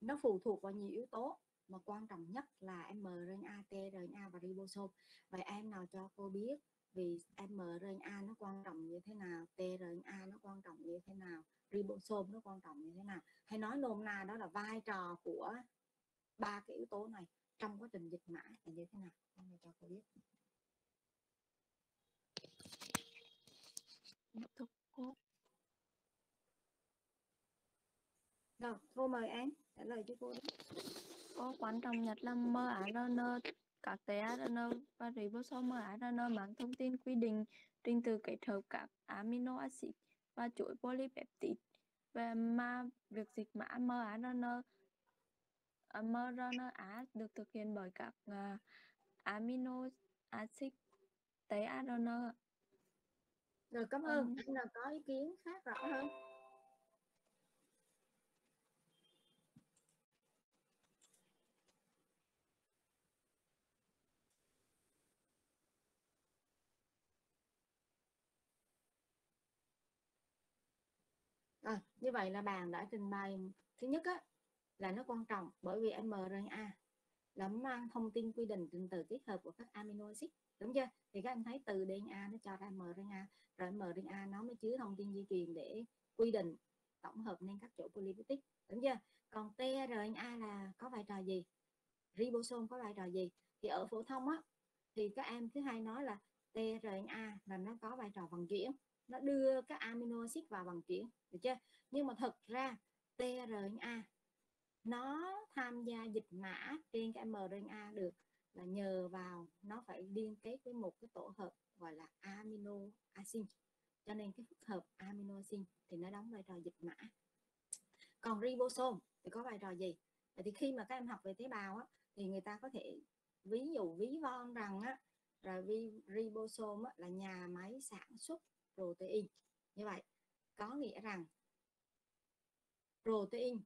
S1: nó phụ thuộc vào nhiều yếu tố mà quan trọng nhất là mRNA, tRNA và ribosome. Vậy em nào cho cô biết vì mRNA nó quan trọng như thế nào, tRNA nó quan trọng như thế nào, ribosome nó quan trọng như thế nào. Hay nói nôm na đó là vai trò của ba cái yếu tố này trong quá trình dịch mã là như thế nào. Em nào cho cô biết.
S2: Thúc cô,
S1: rồi, cô mời em trả lời cho cô. Đi.
S2: cô quan trọng nhất là mRNA, các tế ARN và ribosome mRNA mang thông tin quy định trình tự kết hợp các amino acid và chuỗi polypeptide và mà việc dịch mã mRNA à, mRNA được thực hiện bởi các à, amino acid tế ARN
S1: Rồi cảm
S2: Ừm.
S1: ơn. Em nào có ý kiến khác rõ hơn? À, như vậy là bạn đã trình bày. Thứ nhất á là nó quan trọng bởi vì mRNA là mang thông tin quy định trình tự kết hợp của các amino acid đúng chưa? Thì các anh thấy từ DNA nó cho ra mRNA rồi mRNA nó mới chứa thông tin di truyền để quy định tổng hợp nên các chỗ polypeptide đúng chưa? Còn tRNA là có vai trò gì? Ribosome có vai trò gì? Thì ở phổ thông á thì các em thứ hai nói là tRNA là nó có vai trò vận chuyển nó đưa các amino acid vào bằng chuyển được chưa? Nhưng mà thật ra tRNA nó tham gia dịch mã trên cái mRNA được là nhờ vào nó phải liên kết với một cái tổ hợp gọi là amino acid. Cho nên cái phức hợp amino acid thì nó đóng vai trò dịch mã. Còn ribosome thì có vai trò gì? Vậy thì khi mà các em học về tế bào á, thì người ta có thể ví dụ ví von rằng á, rồi ribosome á, là nhà máy sản xuất protein. Như vậy có nghĩa rằng protein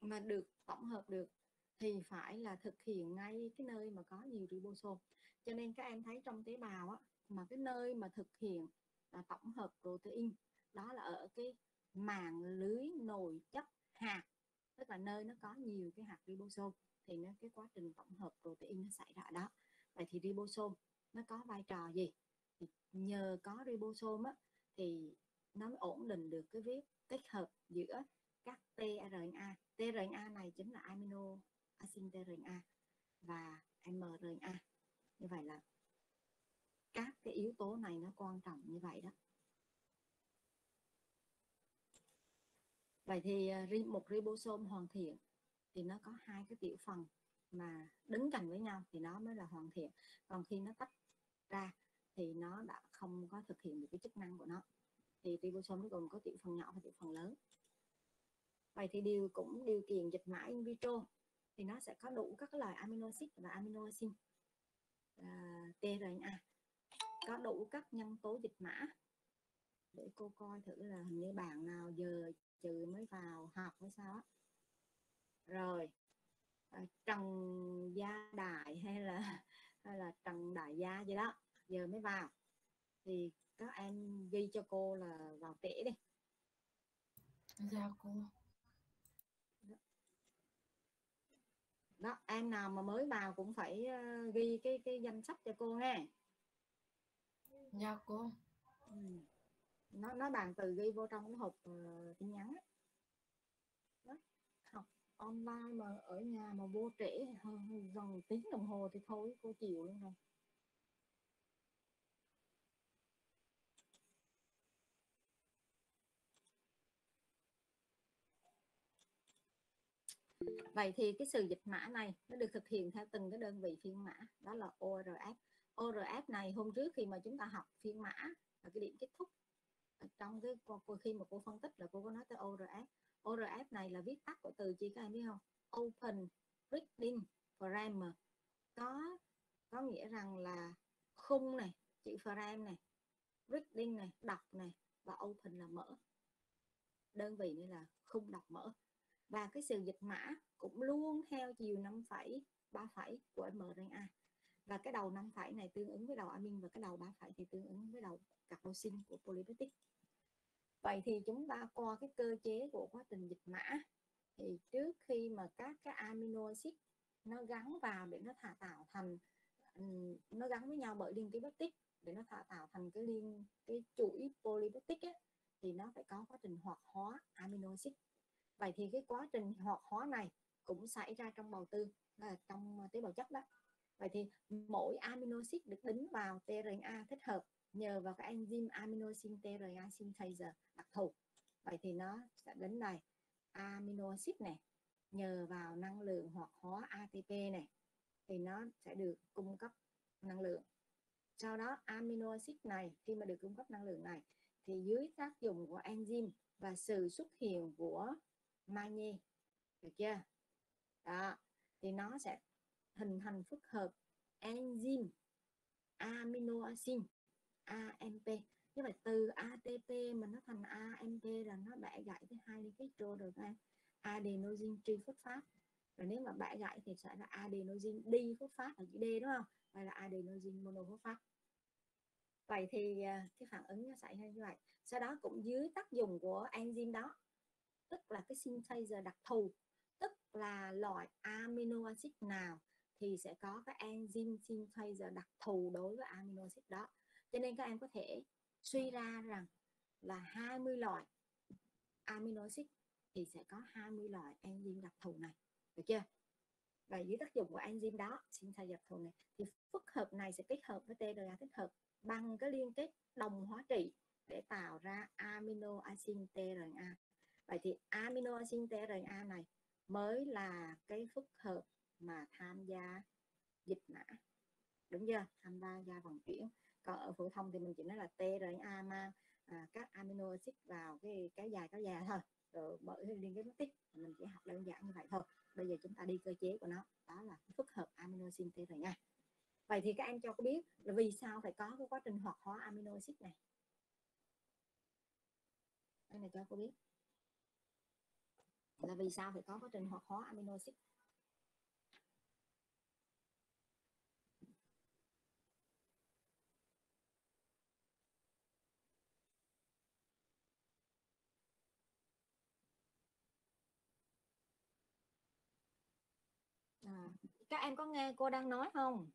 S1: mà được tổng hợp được thì phải là thực hiện ngay cái nơi mà có nhiều ribosome. Cho nên các em thấy trong tế bào á, mà cái nơi mà thực hiện là tổng hợp protein đó là ở cái màng lưới nồi chất hạt tức là nơi nó có nhiều cái hạt ribosome thì nó cái quá trình tổng hợp protein nó xảy ra đó. Vậy thì ribosome nó có vai trò gì? Nhờ có ribosome á, thì nó mới ổn định được cái việc kết hợp giữa các tRNA. tRNA này chính là amino acid tRNA và mRNA. Như vậy là các cái yếu tố này nó quan trọng như vậy đó. Vậy thì à, một ribosome hoàn thiện thì nó có hai cái tiểu phần mà đứng cạnh với nhau thì nó mới là hoàn thiện. Còn khi nó tách ra thì nó đã không có thực hiện được cái chức năng của nó. Thì ribosome nó gồm có tiểu phần nhỏ và tiểu phần lớn. Vậy thì điều cũng điều kiện dịch mã in vitro thì nó sẽ có đủ các loại amino acid và amino acid uh, à, tRNA. Có đủ các nhân tố dịch mã để cô coi thử là hình như bạn nào giờ trừ mới vào học hay sao á. Rồi à, trần gia đại hay là hay là trần đại gia gì đó giờ mới vào thì các em ghi cho cô là vào trễ đi
S3: Dạ cô.
S1: đó em nào mà mới vào cũng phải ờ, ghi cái cái danh sách cho cô nghe
S3: Dạ cô.
S1: ừ. nó nó bàn từ ghi vô trong cái hộp ờ, tin nhắn đó. học online mà ở nhà mà vô trễ hơn gần tiếng đồng hồ thì thôi cô chịu luôn rồi Vậy thì cái sự dịch mã này nó được thực hiện theo từng cái đơn vị phiên mã, đó là ORF. ORF này hôm trước khi mà chúng ta học phiên mã là cái điểm kết thúc, Ở trong cái khi mà cô phân tích là cô có nói tới ORF. ORF này là viết tắt của từ chi các em biết không? Open Reading Frame có có nghĩa rằng là khung này, chữ frame này, reading này, đọc này và open là mở đơn vị này là khung đọc mở và cái sự dịch mã cũng luôn theo chiều 5 phẩy 3 phẩy của mRNA. Và cái đầu 5 phẩy này tương ứng với đầu amin và cái đầu 3 phẩy thì tương ứng với đầu carnosin của polypeptide. Vậy thì chúng ta qua cái cơ chế của quá trình dịch mã. Thì trước khi mà các cái amino acid nó gắn vào để nó thả tạo thành ừ, nó gắn với nhau bởi liên kết peptide để nó thả tạo thành cái liên, cái chuỗi polypeptide thì nó phải có quá trình hoạt hóa amino acid vậy thì cái quá trình hoạt hóa này cũng xảy ra trong bào tư là trong tế bào chất đó. Vậy thì mỗi amino acid được đính vào tRNA thích hợp nhờ vào cái enzyme aminosin tRNA synthase đặc thù. Vậy thì nó sẽ đến này amino acid này nhờ vào năng lượng hoạt hóa ATP này thì nó sẽ được cung cấp năng lượng. Sau đó amino acid này, khi mà được cung cấp năng lượng này, thì dưới tác dụng của enzyme và sự xuất hiện của magie được chưa? Đó, thì nó sẽ hình thành phức hợp enzyme amino acid AMP như vậy từ ATP mà nó thành AMP là nó bẻ gãy cái hai liên kết trô được ha adenosine triphosphate. Và nếu mà bẻ gãy thì sẽ là adenosine diphosphate là chữ D, đúng không? Hay là adenosine monophosphate. Vậy thì à, cái phản ứng nó xảy ra như vậy. Sau đó cũng dưới tác dụng của enzyme đó tức là cái synthase đặc thù, tức là loại amino acid nào thì sẽ có cái enzyme synthase đặc thù đối với amino acid đó. Cho nên các em có thể suy ra rằng là 20 loại amino acid thì sẽ có 20 loại enzyme đặc thù này. Được chưa? Và dưới tác dụng của enzyme đó, synthase đặc thù này, thì phức hợp này sẽ kết hợp với TRA thích hợp bằng cái liên kết đồng hóa trị để tạo ra amino acid tRNA vậy thì amino acid tRNA này mới là cái phức hợp mà tham gia dịch mã. Đúng chưa? Tham gia vận chuyển. Còn ở phổ thông thì mình chỉ nói là tRNA mang à, các amino acid vào cái cái dài cái dài thôi. Rồi bởi liên kết mất tích mình chỉ học đơn giản như vậy thôi. Bây giờ chúng ta đi cơ chế của nó. Đó là phức hợp amino acid tRNA vậy thì các em cho có biết là vì sao phải có cái quá trình hoạt hóa amino acid này? Đây này cho cô biết là vì sao? Phải có quá trình hoạt hóa amino acid. À, các em có nghe cô đang nói không?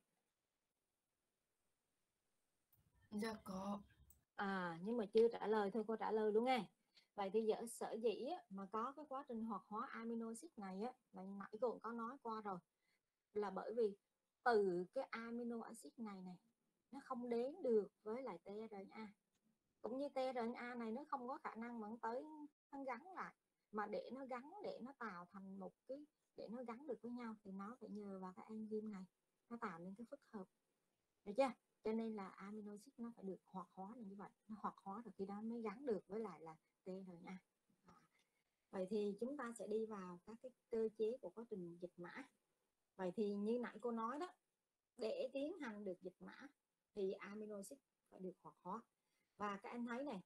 S4: Dạ có.
S1: à nhưng mà chưa trả lời thôi cô trả lời luôn nghe vậy thì giờ sở dĩ mà có cái quá trình hoạt hóa amino acid này á, là nãy cũng có nói qua rồi, là bởi vì từ cái amino acid này này nó không đến được với lại tRNA. Cũng như tRNA này nó không có khả năng vẫn tới, nó gắn lại, mà để nó gắn, để nó tạo thành một cái, để nó gắn được với nhau thì nó phải nhờ vào cái enzyme này, nó tạo nên cái phức hợp. Được chưa? Cho nên là amino acid nó phải được hoạt hóa là như vậy, nó hoạt hóa rồi khi đó mới gắn được với lại là thời nha. vậy thì chúng ta sẽ đi vào các cái cơ chế của quá trình dịch mã. Vậy thì như nãy cô nói đó, để tiến hành được dịch mã thì amino acid phải được hoạt hóa. Và các anh thấy này,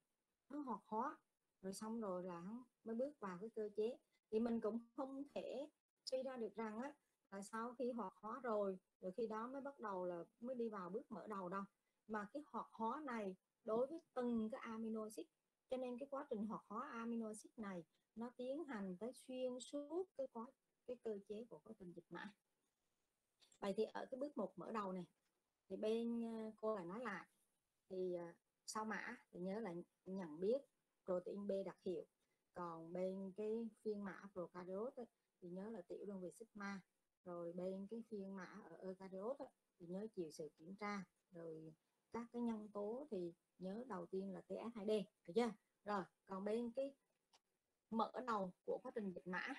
S1: nó hoạt hóa, rồi xong rồi là mới bước vào cái cơ chế. Thì mình cũng không thể suy ra được rằng á, là sau khi hoạt hóa rồi rồi khi đó mới bắt đầu là mới đi vào bước mở đầu đâu. Mà cái hoạt hóa này đối với từng cái amino acid cho nên cái quá trình hoạt hóa amino acid này, nó tiến hành tới xuyên suốt cái quá, cái cơ chế của quá trình dịch mã. Vậy thì ở cái bước một mở đầu này, thì bên ờ, cô lại nói lại. Thì ờ, sau mã, thì nhớ là nhận biết protein B đặc hiệu. Còn bên cái phiên mã prokaryote thì nhớ là tiểu đơn vị sigma. Rồi bên cái phiên mã ở eukaryote thì nhớ chịu sự kiểm tra. Rồi các cái nhân tố thì nhớ đầu tiên là TS2D được chưa? Rồi còn bên cái mở đầu của quá trình dịch mã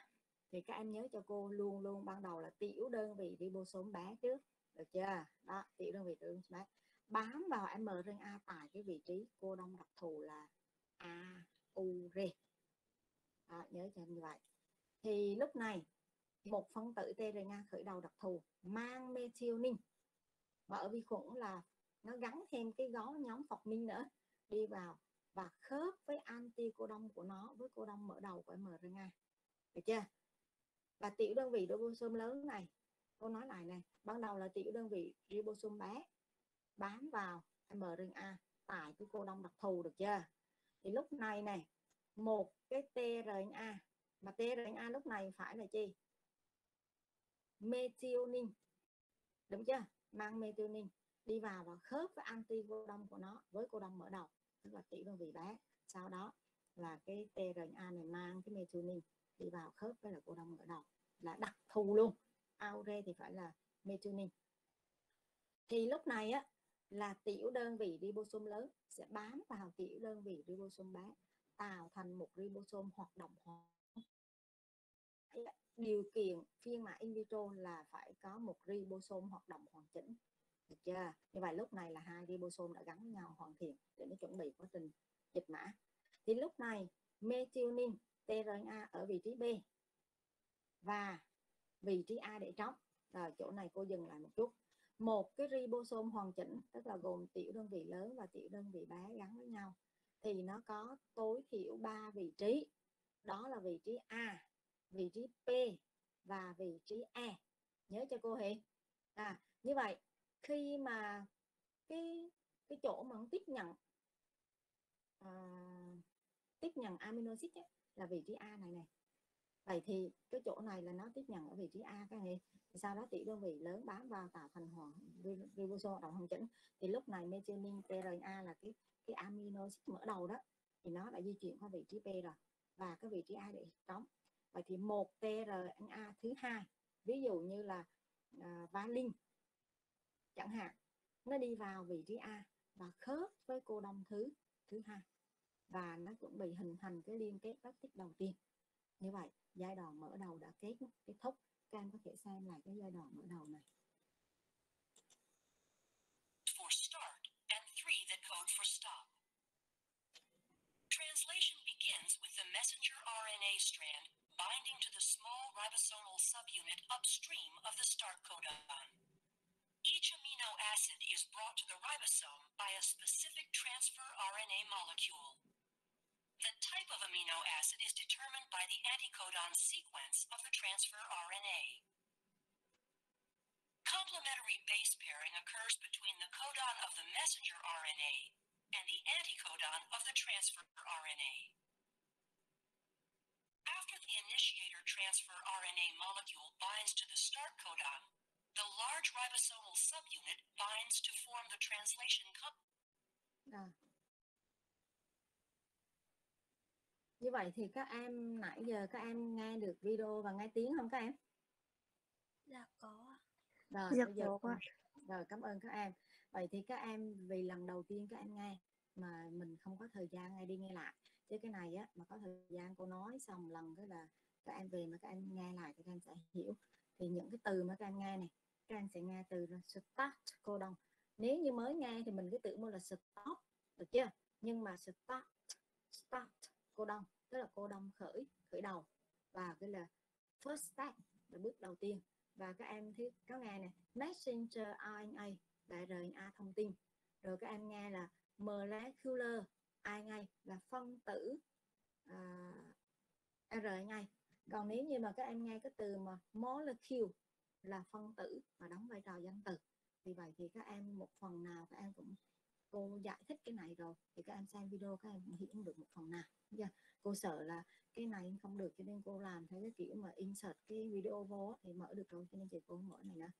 S1: thì các em nhớ cho cô luôn luôn ban đầu là tiểu đơn vị ribosome bé trước được chưa? Đó tiểu đơn vị ribosome bé. Bám vào mRNA tại cái vị trí cô đông đặc thù là AUR đó, nhớ cho em như vậy. Thì lúc này một phân tử tRNA khởi đầu đặc thù mang methionine. Và ở vi khuẩn là nó gắn thêm cái gó nhóm phọc minh nữa. Đi vào và khớp với anti cô đông của nó, với cô đông mở đầu của mRNA được chưa? Và tiểu đơn vị ribosome lớn này, cô nói lại này ban đầu là tiểu đơn vị ribosome bé, bám vào mRNA tại cái cô đông đặc thù, được chưa? Thì lúc này này một cái tRNA mà tRNA lúc này phải là chi? Methionine đúng chưa? Mang methionine đi vào và khớp với anti cô đông của nó, với cô đông mở đầu, tức là tiểu đơn vị bé. Sau đó là cái tRNA này mang cái methionine đi vào khớp với là cô đông mở đầu, là đặc thù luôn. Aure thì phải là methionine thì lúc này á, là tiểu đơn vị ribosome lớn sẽ bám vào tiểu đơn vị ribosome bé, tạo thành một ribosome hoạt động hoàn điều kiện phiên mã in vitro là phải có một ribosome hoạt động hoàn chỉnh được chưa? Như vậy lúc này là hai ribosome đã gắn với nhau hoàn thiện để nó chuẩn bị quá trình dịch mã. Thì lúc này, methionine tRNA ở vị trí B và vị trí A để trống. Rồi chỗ này cô dừng lại một chút. Một cái ribosome hoàn chỉnh, tức là gồm tiểu đơn vị lớn và tiểu đơn vị bé gắn với nhau, thì nó có tối thiểu 3 vị trí. Đó là vị trí A, vị trí P và vị trí E. Nhớ cho cô Hiền. À như vậy khi mà cái cái chỗ mà tiếp nhận uh, tiếp nhận amino acid ấy, là vị trí A này này. Vậy thì cái chỗ này là nó tiếp nhận ở vị trí A các này. Sau đó tỷ đơn vị lớn bám vào tạo thành hoàn ribosome động hoàn chỉnh. Thì lúc này methionine tRNA là cái cái amino acid mở đầu đó. Thì nó đã di chuyển qua vị trí P rồi. Và cái vị trí A để trống. Vậy thì một tRNA thứ hai ví dụ như là à, uh, valin chẳng hạn. Nó đi vào vị trí A và khớp với cô đông thứ thứ hai. Và nó cũng bị hình thành cái liên kết peptide đầu tiên. Như vậy, giai đoạn mở đầu đã kết kết thúc. Các em có thể xem lại cái giai đoạn mở đầu này.
S5: For start and three that code for stop. Translation begins with the messenger RNA strand binding to the small ribosomal subunit upstream of the start codon. Amino acid is brought to the ribosome by a specific transfer RNA molecule. The type of amino acid is determined by the anticodon sequence of the transfer RNA. Complementary base pairing occurs between the codon of the messenger RNA and the anticodon of the transfer RNA. After the initiator transfer RNA molecule binds to the start codon, the large ribosomal subunit binds to form the translation complex.
S1: Rồi. Như vậy thì các em nãy giờ các em nghe được video và nghe tiếng không các em?
S2: Dạ có.
S1: Rồi,
S2: Dạ
S1: bây giờ
S2: có
S1: rồi cảm ơn các em. Vậy thì các em vì lần đầu tiên các em nghe mà mình không có thời gian nghe đi nghe lại. Chứ cái này á mà có thời gian cô nói xong lần cái là các em về mà các em nghe lại thì các em sẽ hiểu. Thì những cái từ mà các em nghe này, các em sẽ nghe từ là start cô đông. Nếu như mới nghe thì mình cứ tự mua là stop, được chưa? Nhưng mà start start cô đông tức là cô đông khởi khởi đầu. Và cái là first step là bước đầu tiên. Và các em thấy có nghe này messenger RNA là RNA thông tin. Rồi các em nghe là molecular RNA là phân tử à, uh, RNA còn nếu như mà các em nghe cái từ mà molecule là phân tử và đóng vai trò danh từ. Vì vậy thì các em một phần nào các em cũng, cô giải thích cái này rồi, thì các em xem video các em cũng hiểu được một phần nào. Yeah. cô sợ là cái này không được cho nên cô làm theo cái kiểu mà insert cái video vô thì mở được rồi, cho nên chị cô mở này nữa.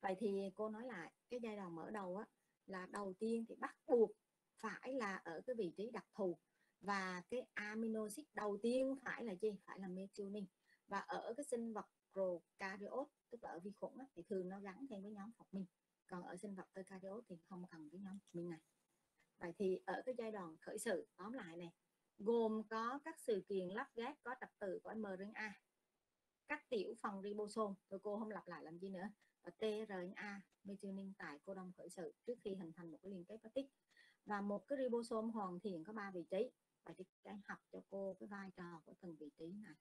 S1: Vậy thì cô nói lại, cái giai đoạn mở đầu á, là đầu tiên thì bắt buộc phải là ở cái vị trí đặc thù. Và cái amino acid đầu tiên phải là gì phải là methionine. Và ở cái sinh vật prokaryote tức là ở vi khuẩn á, thì thường nó gắn thêm với nhóm phọc minh. Còn ở sinh vật eukaryote thì không cần cái nhóm minh này. Vậy thì ở cái giai đoạn khởi sự tóm lại này gồm có các sự kiện lắp ghép có trật tự của mRNA các tiểu phần ribosome. Rồi cô không lặp lại làm gì nữa. Và tRNA methionine tại cô đông khởi sự trước khi hình thành một cái liên kết peptide và một cái ribosome hoàn thiện có ba vị trí. Và thì các học cho cô cái vai trò của từng vị trí này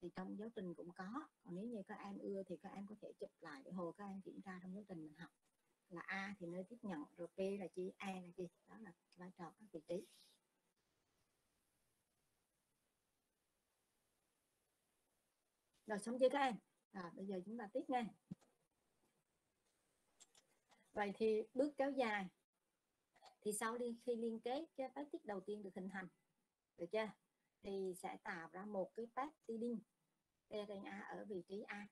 S1: thì trong giáo trình cũng có. Còn nếu như các em ưa thì các em có thể chụp lại để hồ các em kiểm tra trong giáo trình mình học. Là A thì nơi tiếp nhận rồi P là chi A là chi. Đó là vai trò các vị trí. Rồi xong chưa các em? À, bây giờ chúng ta tiếp nghe vậy thì bước kéo dài. Thì sau đi khi liên kết cái tiết đầu tiên được hình thành. Được chưa? Thì sẽ tạo ra một cái peptidin RNA ở vị trí A.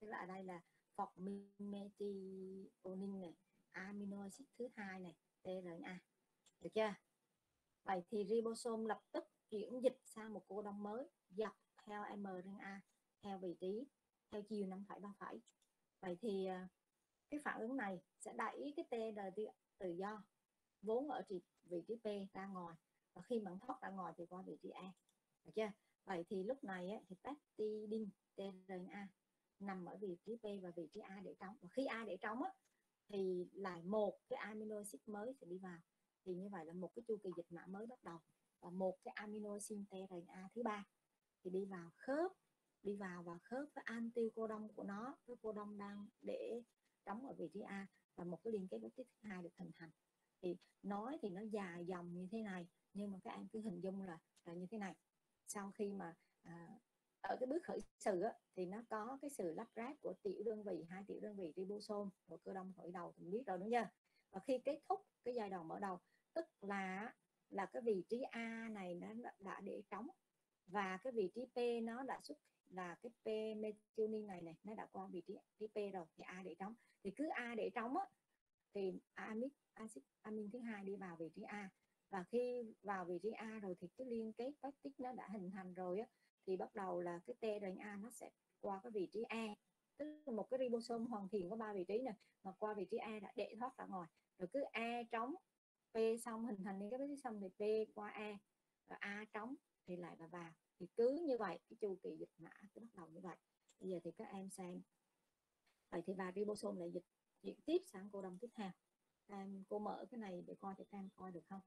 S1: Tức là ở đây là formimethionin này amino acid thứ hai này tRNA được chưa? Vậy thì ribosome lập tức chuyển dịch sang một cô đông mới dọc theo mRNA theo vị trí theo chiều 5,3 vậy thì à, cái phản ứng này sẽ đẩy cái tRNA tự do vốn ở vị trí P ra ngoài và khi bạn thoát ra ngoài thì qua vị trí A. Được chưa? Vậy thì lúc này á, thì peptidin tRNA nằm ở vị trí P và vị trí A để trống và khi A để trống á, thì lại một cái amino acid mới sẽ đi vào. Thì như vậy là một cái chu kỳ dịch mã mới bắt đầu. Và một cái amino acid tRNA thứ ba thì đi vào khớp đi vào và khớp với anti cô đông của nó với cô đông đang để trống ở vị trí A và một cái liên kết với thứ hai được hình thành thì nói thì nó dài dòng như thế này nhưng mà các em cứ hình dung là là như thế này. Sau khi mà à, ở cái bước khởi sự á, thì nó có cái sự lắp ráp của tiểu đơn vị hai tiểu đơn vị ribosome của cơ đông khởi đầu thì biết rồi đúng chưa? Và khi kết thúc cái giai đoạn mở đầu tức là là cái vị trí A này nó đã để trống và cái vị trí P nó đã xuất là cái P methionine này này nó đã qua vị trí, trí P rồi thì A để trống. Thì cứ A để trống á, thì amid acid amin thứ hai đi vào vị trí A. Và khi vào vị trí A rồi thì cái liên kết peptide nó đã hình thành rồi á, thì bắt đầu là cái tRNA nó sẽ qua cái vị trí A. Tức là một cái ribosome hoàn thiện có ba vị trí này mà qua vị trí A đã để thoát ra ngoài. Rồi cứ A trống P xong hình thành nên cái peptide xong thì P qua A. Và A trống thì lại là vào. Thì cứ như vậy cái chu kỳ dịch mã cứ bắt đầu như vậy. Bây giờ thì các em xem. Vậy thì và ribosome lại dịch chuyển tiếp sang cô đồng tiếp theo. Cô mở cái này để coi em coi được không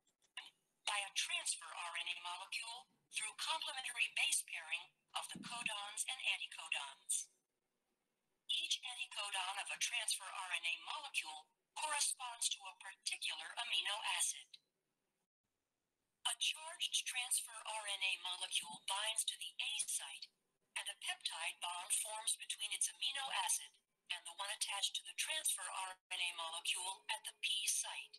S5: by a transfer RNA molecule through complementary base pairing of the codons and anticodons. Each anticodon of a transfer RNA molecule corresponds to a particular amino acid. A charged transfer RNA molecule binds to the A site, and a peptide bond forms between its amino acid and the one attached to the transfer RNA molecule at the P site.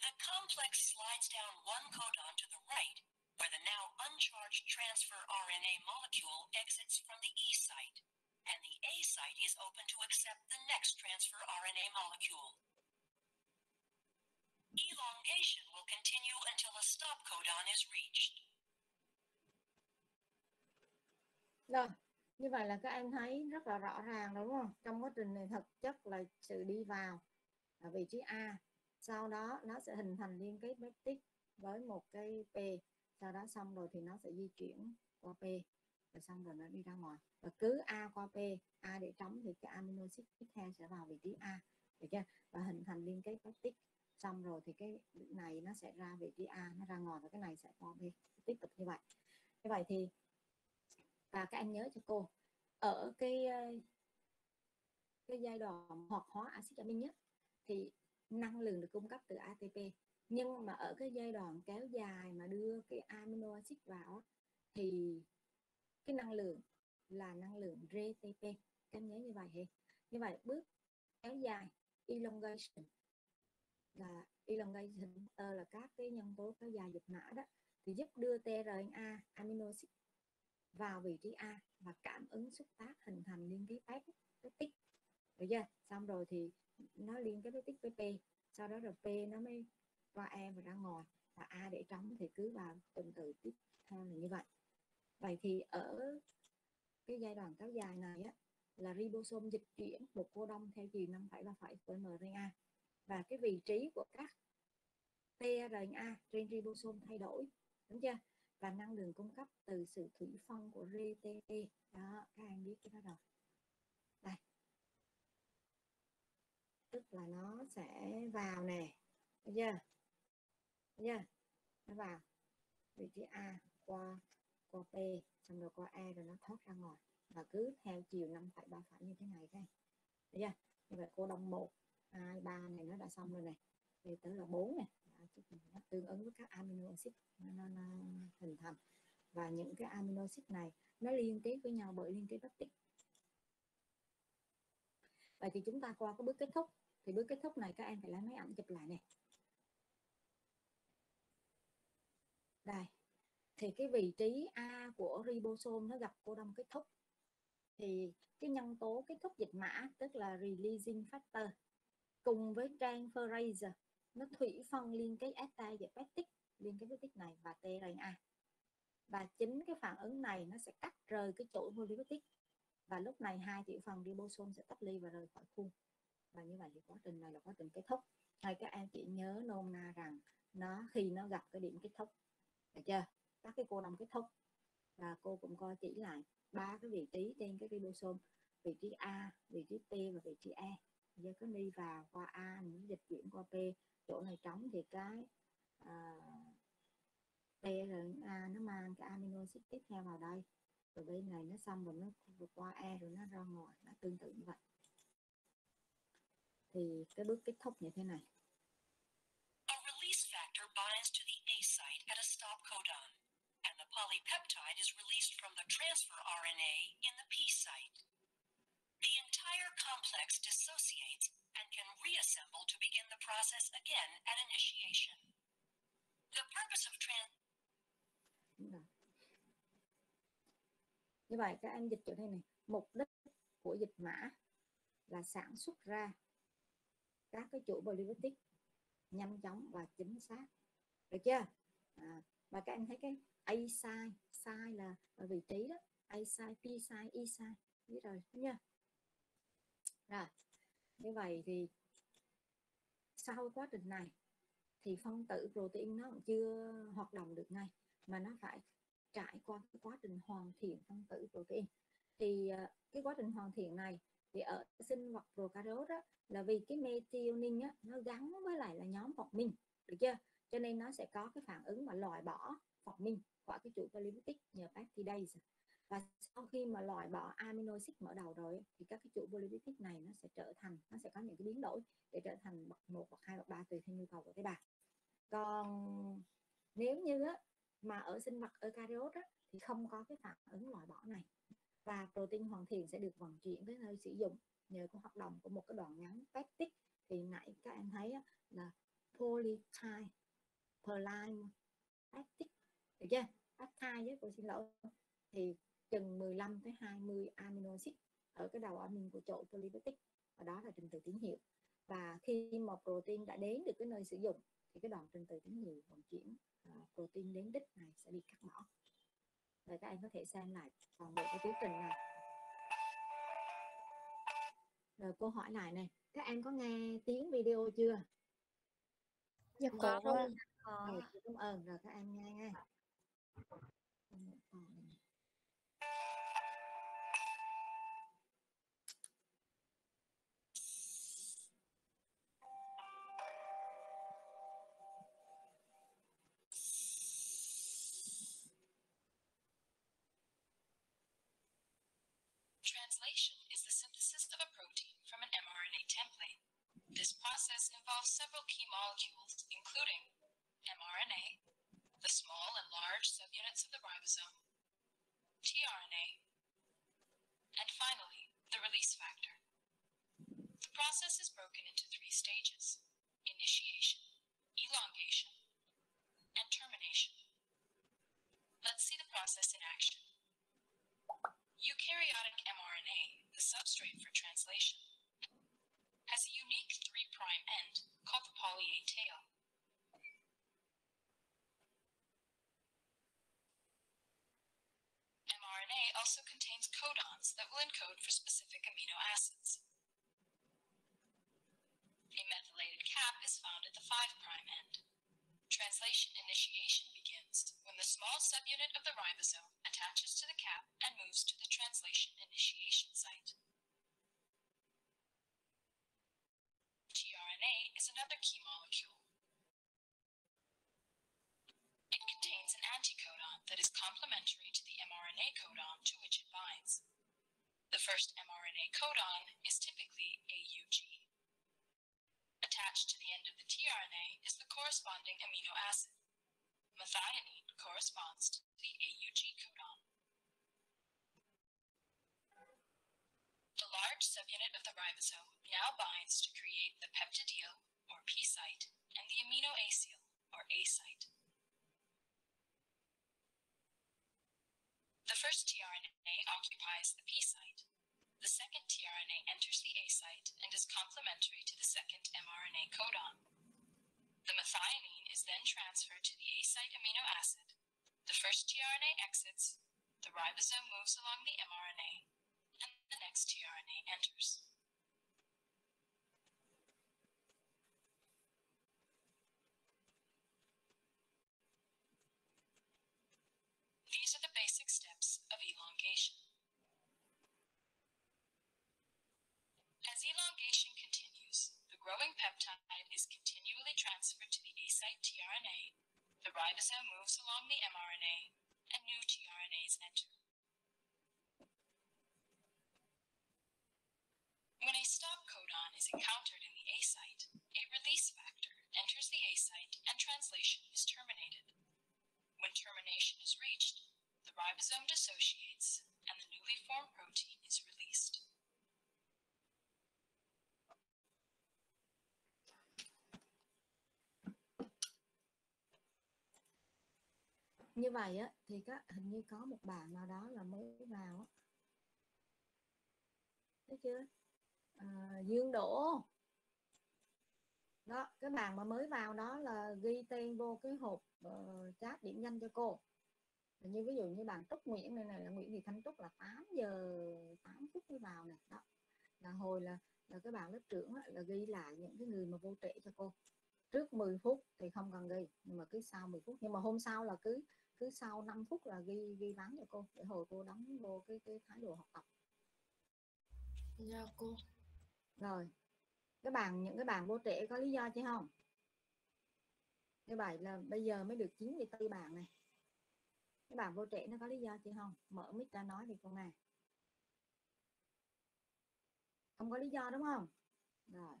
S5: The complex slides down one codon to the right, where the now uncharged transfer RNA molecule exits from the E site, and the A site is open to accept the next transfer RNA molecule. Elongation will continue until a stop codon is reached.
S1: Rồi, như vậy là các em thấy rất là rõ ràng đúng không? Trong quá trình này thực chất là sự đi vào ở vị trí A, sau đó nó sẽ hình thành liên kết peptide với một cái P, sau đó xong rồi thì nó sẽ di chuyển qua P, rồi xong rồi nó đi ra ngoài. Và cứ A qua P, A để trống thì cái amino acid tiếp theo sẽ vào vị trí A, được chưa? Và hình thành liên kết peptide xong rồi thì cái này nó sẽ ra vị trí A nó ra ngoài và cái này sẽ qua B tiếp tục như vậy như vậy thì và các anh nhớ cho cô, ở cái ờ, cái giai đoạn hoạt hóa axit amin nhất thì năng lượng được cung cấp từ ATP nhưng mà ở cái giai đoạn kéo dài mà đưa cái amino acid vào thì cái năng lượng là năng lượng RTP các em nhớ như vậy thì như vậy bước kéo dài, elongation là elongation ờ, là các cái nhân tố kéo dài dịch mã đó, thì giúp đưa tRNA amino acid vào vị trí A và cảm ứng xúc tác hình thành liên kết peptide được chưa? Xong rồi thì nó liên kết peptide với P. Sau đó rồi P nó mới qua E và ra ngoài. Và A để trống thì cứ vào tuần tự tiếp theo là như vậy. Vậy thì ở cái giai đoạn kéo dài này á là ribosome dịch chuyển một cô đông theo chiều 5,3 với mRNA. Và cái vị trí của các tRNA trên ribosome thay đổi. Đúng chưa? Và năng lượng cung cấp từ sự thủy phân của RTP đó các anh biết cái đó rồi. Đây. Tức là nó sẽ vào nè. Thấy chưa? Thấy chưa? Nó vào. Vị trí A qua qua P xong rồi qua E rồi nó thoát ra ngoài. Và cứ theo chiều 5,3 phải như thế này đây thấy chưa? Như vậy cô đông 1 2 3 này nó đã xong rồi này thì tới là 4 này nó tương ứng với các amino acid nó, nó, nó hình thành. Và những cái amino acid này nó liên kết với nhau bởi liên kết peptide vậy thì chúng ta qua cái bước kết thúc. Thì bước kết thúc này các em phải lấy máy ảnh chụp lại nè. Đây. Thì cái vị trí A của ribosome nó gặp cô đông kết thúc. Thì cái nhân tố kết thúc dịch mã tức là releasing factor cùng với transferase nó thủy phân liên kết eta và peptide liên kết peptide này và tRNA và chính cái phản ứng này nó sẽ cắt rời cái chuỗi polypeptide và lúc này hai tiểu phần ribosome sẽ tách ly và rời khỏi khuôn. Và như vậy thì quá trình này là quá trình kết thúc. Hay các em chỉ nhớ nôm na rằng nó, khi nó gặp cái điểm kết thúc, được chưa? Các cái cô đồng kết thúc. Và cô cũng coi chỉ lại ba cái vị trí trên cái ribosome, vị trí A, vị trí T và vị trí E giờ cứ đi vào qua A những dịch chuyển qua P chỗ này trống thì cái à, tRNA nó mang cái amino acid tiếp theo vào đây. Rồi bên này nó xong rồi nó vượt qua E rồi nó ra ngoài nó tương tự như vậy. Thì cái bước kết thúc như thế này.
S5: A release factor binds to the A site at a stop codon, and the polypeptide is released from the transfer RNA in the P site. Entire complex dissociates and can reassemble to begin the process again at initiation. The purpose of trans
S1: như vậy các anh dịch chỗ đây này. Mục đích của dịch mã là sản xuất ra các cái chuỗi polypeptide nhanh chóng và chính xác. Được chưa? À, và các anh thấy cái A sai, sai là ở vị trí đó. A sai, P sai, E sai. biết rồi đúng chưa? Rồi như vậy thì sau quá trình này thì phân tử protein nó cũng chưa hoạt động được ngay mà nó phải trải qua cái quá trình hoàn thiện phân tử protein. Thì ờ, cái quá trình hoàn thiện này thì ở sinh vật prokaryote đó là vì cái methionine á, nó gắn với lại là nhóm phọc minh được chưa? Cho nên nó sẽ có cái phản ứng mà loại bỏ phọc minh khỏi cái chuỗi polypeptide nhờ peptidase và sau khi mà loại bỏ amino mở đầu rồi thì các cái chuỗi polylipid này nó sẽ trở thành nó sẽ có những cái biến đổi để trở thành bậc 1, bậc 2, bậc 3 tùy theo nhu cầu của tế bào. Còn nếu như á, mà ở sinh vật eukaryote á, thì không có cái phản ứng loại bỏ này. Và protein hoàn thiện sẽ được vận chuyển tới nơi sử dụng nhờ có hoạt động của một cái đoạn ngắn peptide. Thì nãy các em thấy á, là polypeptide proline peptide được chưa peptide với cô xin lỗi thì chừng 15 tới 20 amino acid ở cái đầu amin của chỗ polypeptide và đó là trình tự tín hiệu. Và khi mà protein đã đến được cái nơi sử dụng thì cái đoạn trình tự tín hiệu vận chuyển à, protein đến đích này sẽ bị cắt bỏ. Rồi các em có thể xem lại toàn bộ cái tiến trình này. Rồi cô hỏi lại này các em có nghe tiếng video chưa?
S2: Dạ
S3: Có. Rồi.
S1: rồi cảm ơn rồi các em nghe nghe
S5: also contains codons that will encode for specific amino acids. A methylated cap is found at the 5' end. Translation initiation begins when the small subunit of the ribosome attaches to the cap and moves to the translation initiation site. tRNA is another key molecule. It contains an anticodon that is complementary mRNA codon to which it binds. The first mRNA codon is typically AUG.
S6: attached to the end of the tRNA is the corresponding amino acid. Methionine corresponds to the AUG codon. The large subunit of the ribosome now binds to create the peptidyl, or P site, and the aminoacyl, or A site. The first tRNA occupies the P site. The second tRNA enters the A site and is complementary to the second mRNA codon. The methionine is then transferred to the A site amino acid. The first tRNA exits, the ribosome moves along the mRNA, and the next tRNA enters.
S1: Có một bạn nào đó là mới vào thấy chưa? À, dương đỗ. Đó cái bạn mà mới vào đó là ghi tên vô cái hộp uh, chat điểm danh cho cô. Như ví dụ như bạn Trúc Nguyễn này này là Nguyễn Thị Thanh Trúc là 8 giờ 8 phút mới vào này đó là hồi là là cái bạn lớp trưởng á, là ghi lại những cái người mà vô trễ cho cô. Trước 10 phút thì không cần ghi nhưng mà cứ sau 10 phút. Nhưng mà hôm sau là cứ cứ sau 5 phút là ghi ghi vắng cho cô để hồi cô đóng vô cái cái thái độ học tập.
S4: Dạ cô.
S1: Rồi. Các bạn những cái bạn vô trễ có lý do chứ không? Như vậy là bây giờ mới được 94 bạn này. Các bạn vô trễ nó có lý do chứ không? Mở mic ra nói đi con à không có lý do đúng không? Rồi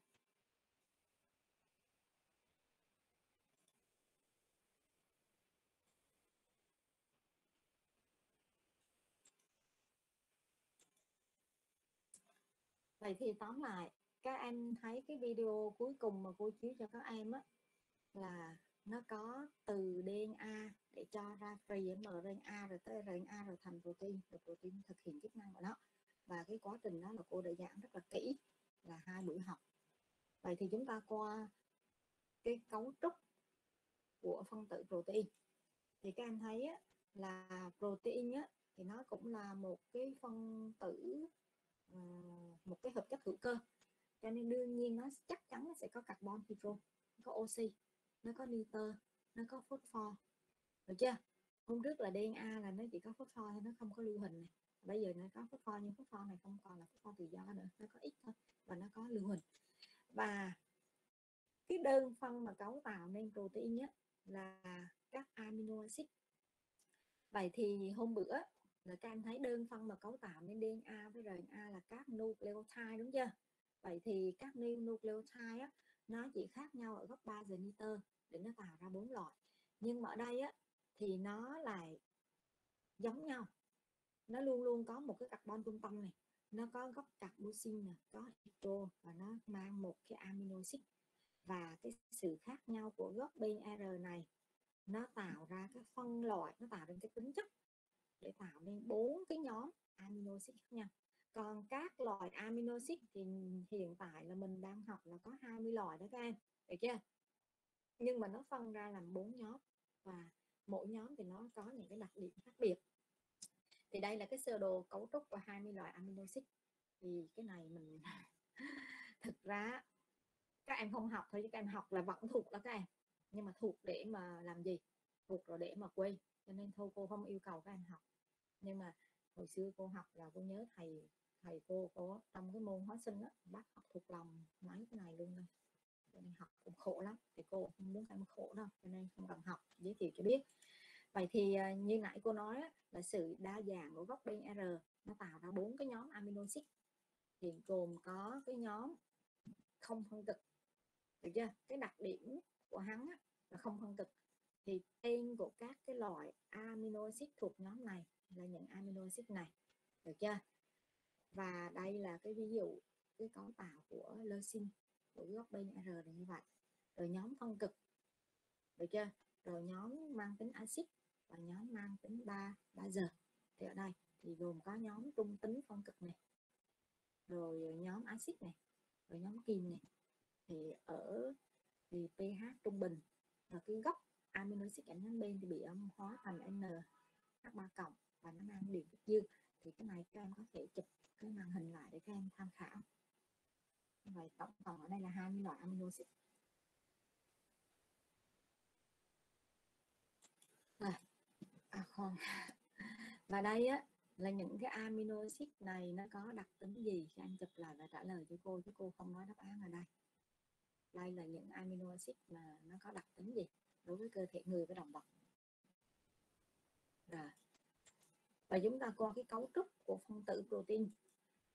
S1: vậy thì tóm lại các em thấy cái video cuối cùng mà cô chiếu cho các em á là nó có từ DNA để cho ra free mRNA rồi tới RNA rồi thành protein. Rồi protein thực hiện chức năng của nó và cái quá trình đó là cô đã giảng rất là kỹ là hai buổi học. Vậy thì chúng ta qua cái cấu trúc của phân tử protein. Thì các em thấy á, là protein á, thì nó cũng là một cái phân tử Ờ, một cái hợp chất hữu cơ. Cho nên đương nhiên nó chắc chắn nó sẽ có carbon hydro có oxy, nó có nitơ, nó có phosphor. Được chưa? Hôm trước là DNA là nó chỉ có phosphor thôi, nó không có lưu hình này. Bây giờ nó có phosphor, nhưng phosphor này không còn là phosphor tự do nữa, nó có ít thôi và nó có lưu hình. Và cái đơn phân mà cấu tạo nên protein nhất là các amino acid. Vậy thì hôm bữa là các anh thấy đơn phân mà cấu tạo nên DNA với RNA là các nucleotide đúng chưa? Vậy thì các nucleotide á, nó chỉ khác nhau ở gấp 3 giờ nitơ để nó tạo ra bốn loại. Nhưng mà ở đây á, thì nó lại giống nhau. Nó luôn luôn có một cái carbon trung tâm này. Nó có gốc carboxy nè có hydro và nó mang một cái amino acid và cái sự khác nhau của gốc BR này nó tạo ra cái phân loại nó tạo ra cái tính chất để tạo nên bốn cái nhóm amino acid khác nhau. Còn các loại amino acid thì hiện tại là mình đang học là có 20 loại đó các em, được chưa? Nhưng mà nó phân ra làm bốn nhóm và mỗi nhóm thì nó có những cái đặc điểm khác biệt. Thì đây là cái sơ đồ cấu trúc của 20 loại amino acid thì cái này mình <laughs> thực ra các em không học thôi, chứ các em học là vẫn thuộc đó các em. Nhưng mà thuộc để mà làm gì? Thuộc rồi để mà quên cho nên thôi cô không yêu cầu các em học. Nhưng mà hồi xưa cô học là cô nhớ thầy thầy cô có trong cái môn hóa sinh á bác học thuộc lòng mấy cái này luôn đây cho nên học cũng khổ lắm thì cô không muốn em khổ đâu cho nên không cần học giới thiệu cho biết. Vậy thì à, như nãy cô nói là sự đa dạng của gốc bên R nó tạo ra bốn cái nhóm amino acid thì gồm có cái nhóm không phân cực. Được chưa? Cái đặc điểm của hắn á, là không phân cực thì tên của các cái loại amino acid thuộc nhóm này là những amino acid này, được chưa? Và đây là cái ví dụ, cái cấu tạo của leucine, của gốc bên R là như vậy. Rồi nhóm phân cực, được chưa? Rồi nhóm mang tính axit và nhóm mang tính ba ba giờ. Thì ở đây thì gồm có nhóm trung tính phân cực này, rồi nhóm axit này, rồi nhóm kim này. Thì ở thì pH trung bình và cái gốc amino acid cạnh nhánh bên thì bị âm hóa thành N H3 cộng và nó mang điện cực dương thì cái này các em có thể chụp cái màn hình lại để các em tham khảo. Vậy tổng cộng ở đây là 20 loại amino acid rồi. À không và đây á, là những cái amino acid này nó có đặc tính gì? Các anh chụp lại và trả lời cho cô chứ cô không nói đáp án ở đây. Đây là những amino acid mà nó có đặc tính gì? Đối với cơ thể người và động vật. Rồi. Và chúng ta coi cái cấu trúc của phân tử protein.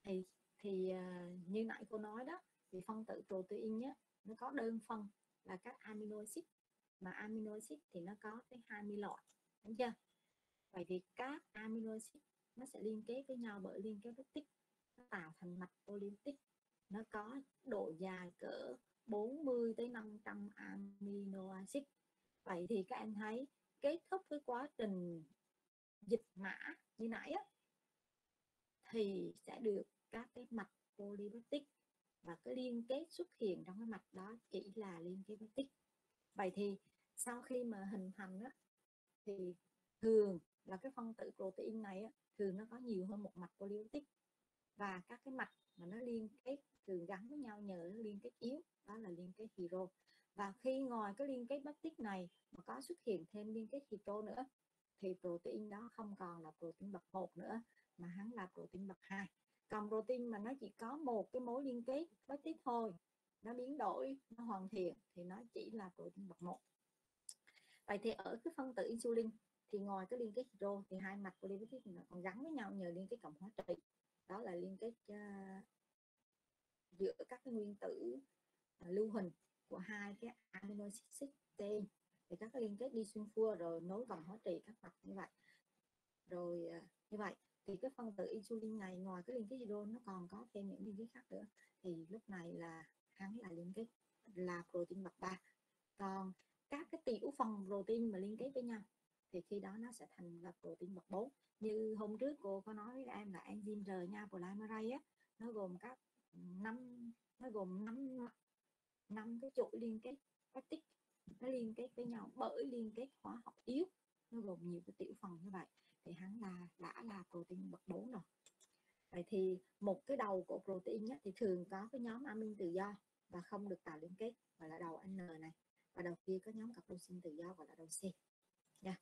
S1: Thì thì uh, như nãy cô nói đó thì phân tử protein nhé nó có đơn phân là các amino acid mà amino acid thì nó có tới 20 loại đúng chưa? Vậy thì các amino acid nó sẽ liên kết với nhau bởi liên kết peptide nó tạo thành mạch polypeptide. Nó có độ dài cỡ 40 tới 500 amino acid vậy thì các em thấy kết thúc với quá trình dịch mã như nãy á, thì sẽ được các cái mạch polypeptide và cái liên kết xuất hiện trong cái mạch đó chỉ là liên kết peptide vậy thì sau khi mà hình thành á, thì thường là cái phân tử protein này á, thường nó có nhiều hơn một mạch polypeptide và các cái mạch mà nó liên kết thường gắn với nhau nhờ liên kết yếu đó là liên kết hydro và khi ngoài cái liên kết peptide này mà có xuất hiện thêm liên kết hydro nữa thì protein đó không còn là protein bậc 1 nữa mà hắn là protein bậc 2 còn protein mà nó chỉ có một cái mối liên kết peptide thôi nó biến đổi nó hoàn thiện thì nó chỉ là protein bậc 1 vậy thì ở cái phân tử insulin thì ngoài cái liên kết hydro thì hai mặt polypeptide nó còn gắn với nhau nhờ liên kết cộng hóa trị. Đó là liên kết uh, giữa các cái nguyên tử uh, lưu huỳnh của hai cái amino acid thì các liên kết đi xuyên phua rồi nối vòng hóa trị các mặt như vậy. Rồi à, như vậy, thì cái phân tử insulin này ngoài cái liên kết hydro nó còn có thêm những liên kết khác nữa. Thì lúc này là hắn là liên kết là protein bậc 3 còn các cái tiểu phần protein mà liên kết với nhau, thì khi đó nó sẽ thành là protein bậc 4 như hôm trước cô có nói với em là enzyme rời nha, polymerase á, nó gồm các năm, nó gồm năm năm cái chuỗi liên kết peptide nó liên kết với nhau bởi liên kết hóa học yếu. Nó gồm nhiều cái tiểu phần như vậy. Thì hắn là, đã là protein bậc 4 rồi. Vậy thì một cái đầu của protein nhất thì thường có cái nhóm amin tự do và không được tạo liên kết, gọi là đầu N này. Và đầu kia có nhóm carboxy tự do, gọi là đầu C. Nha.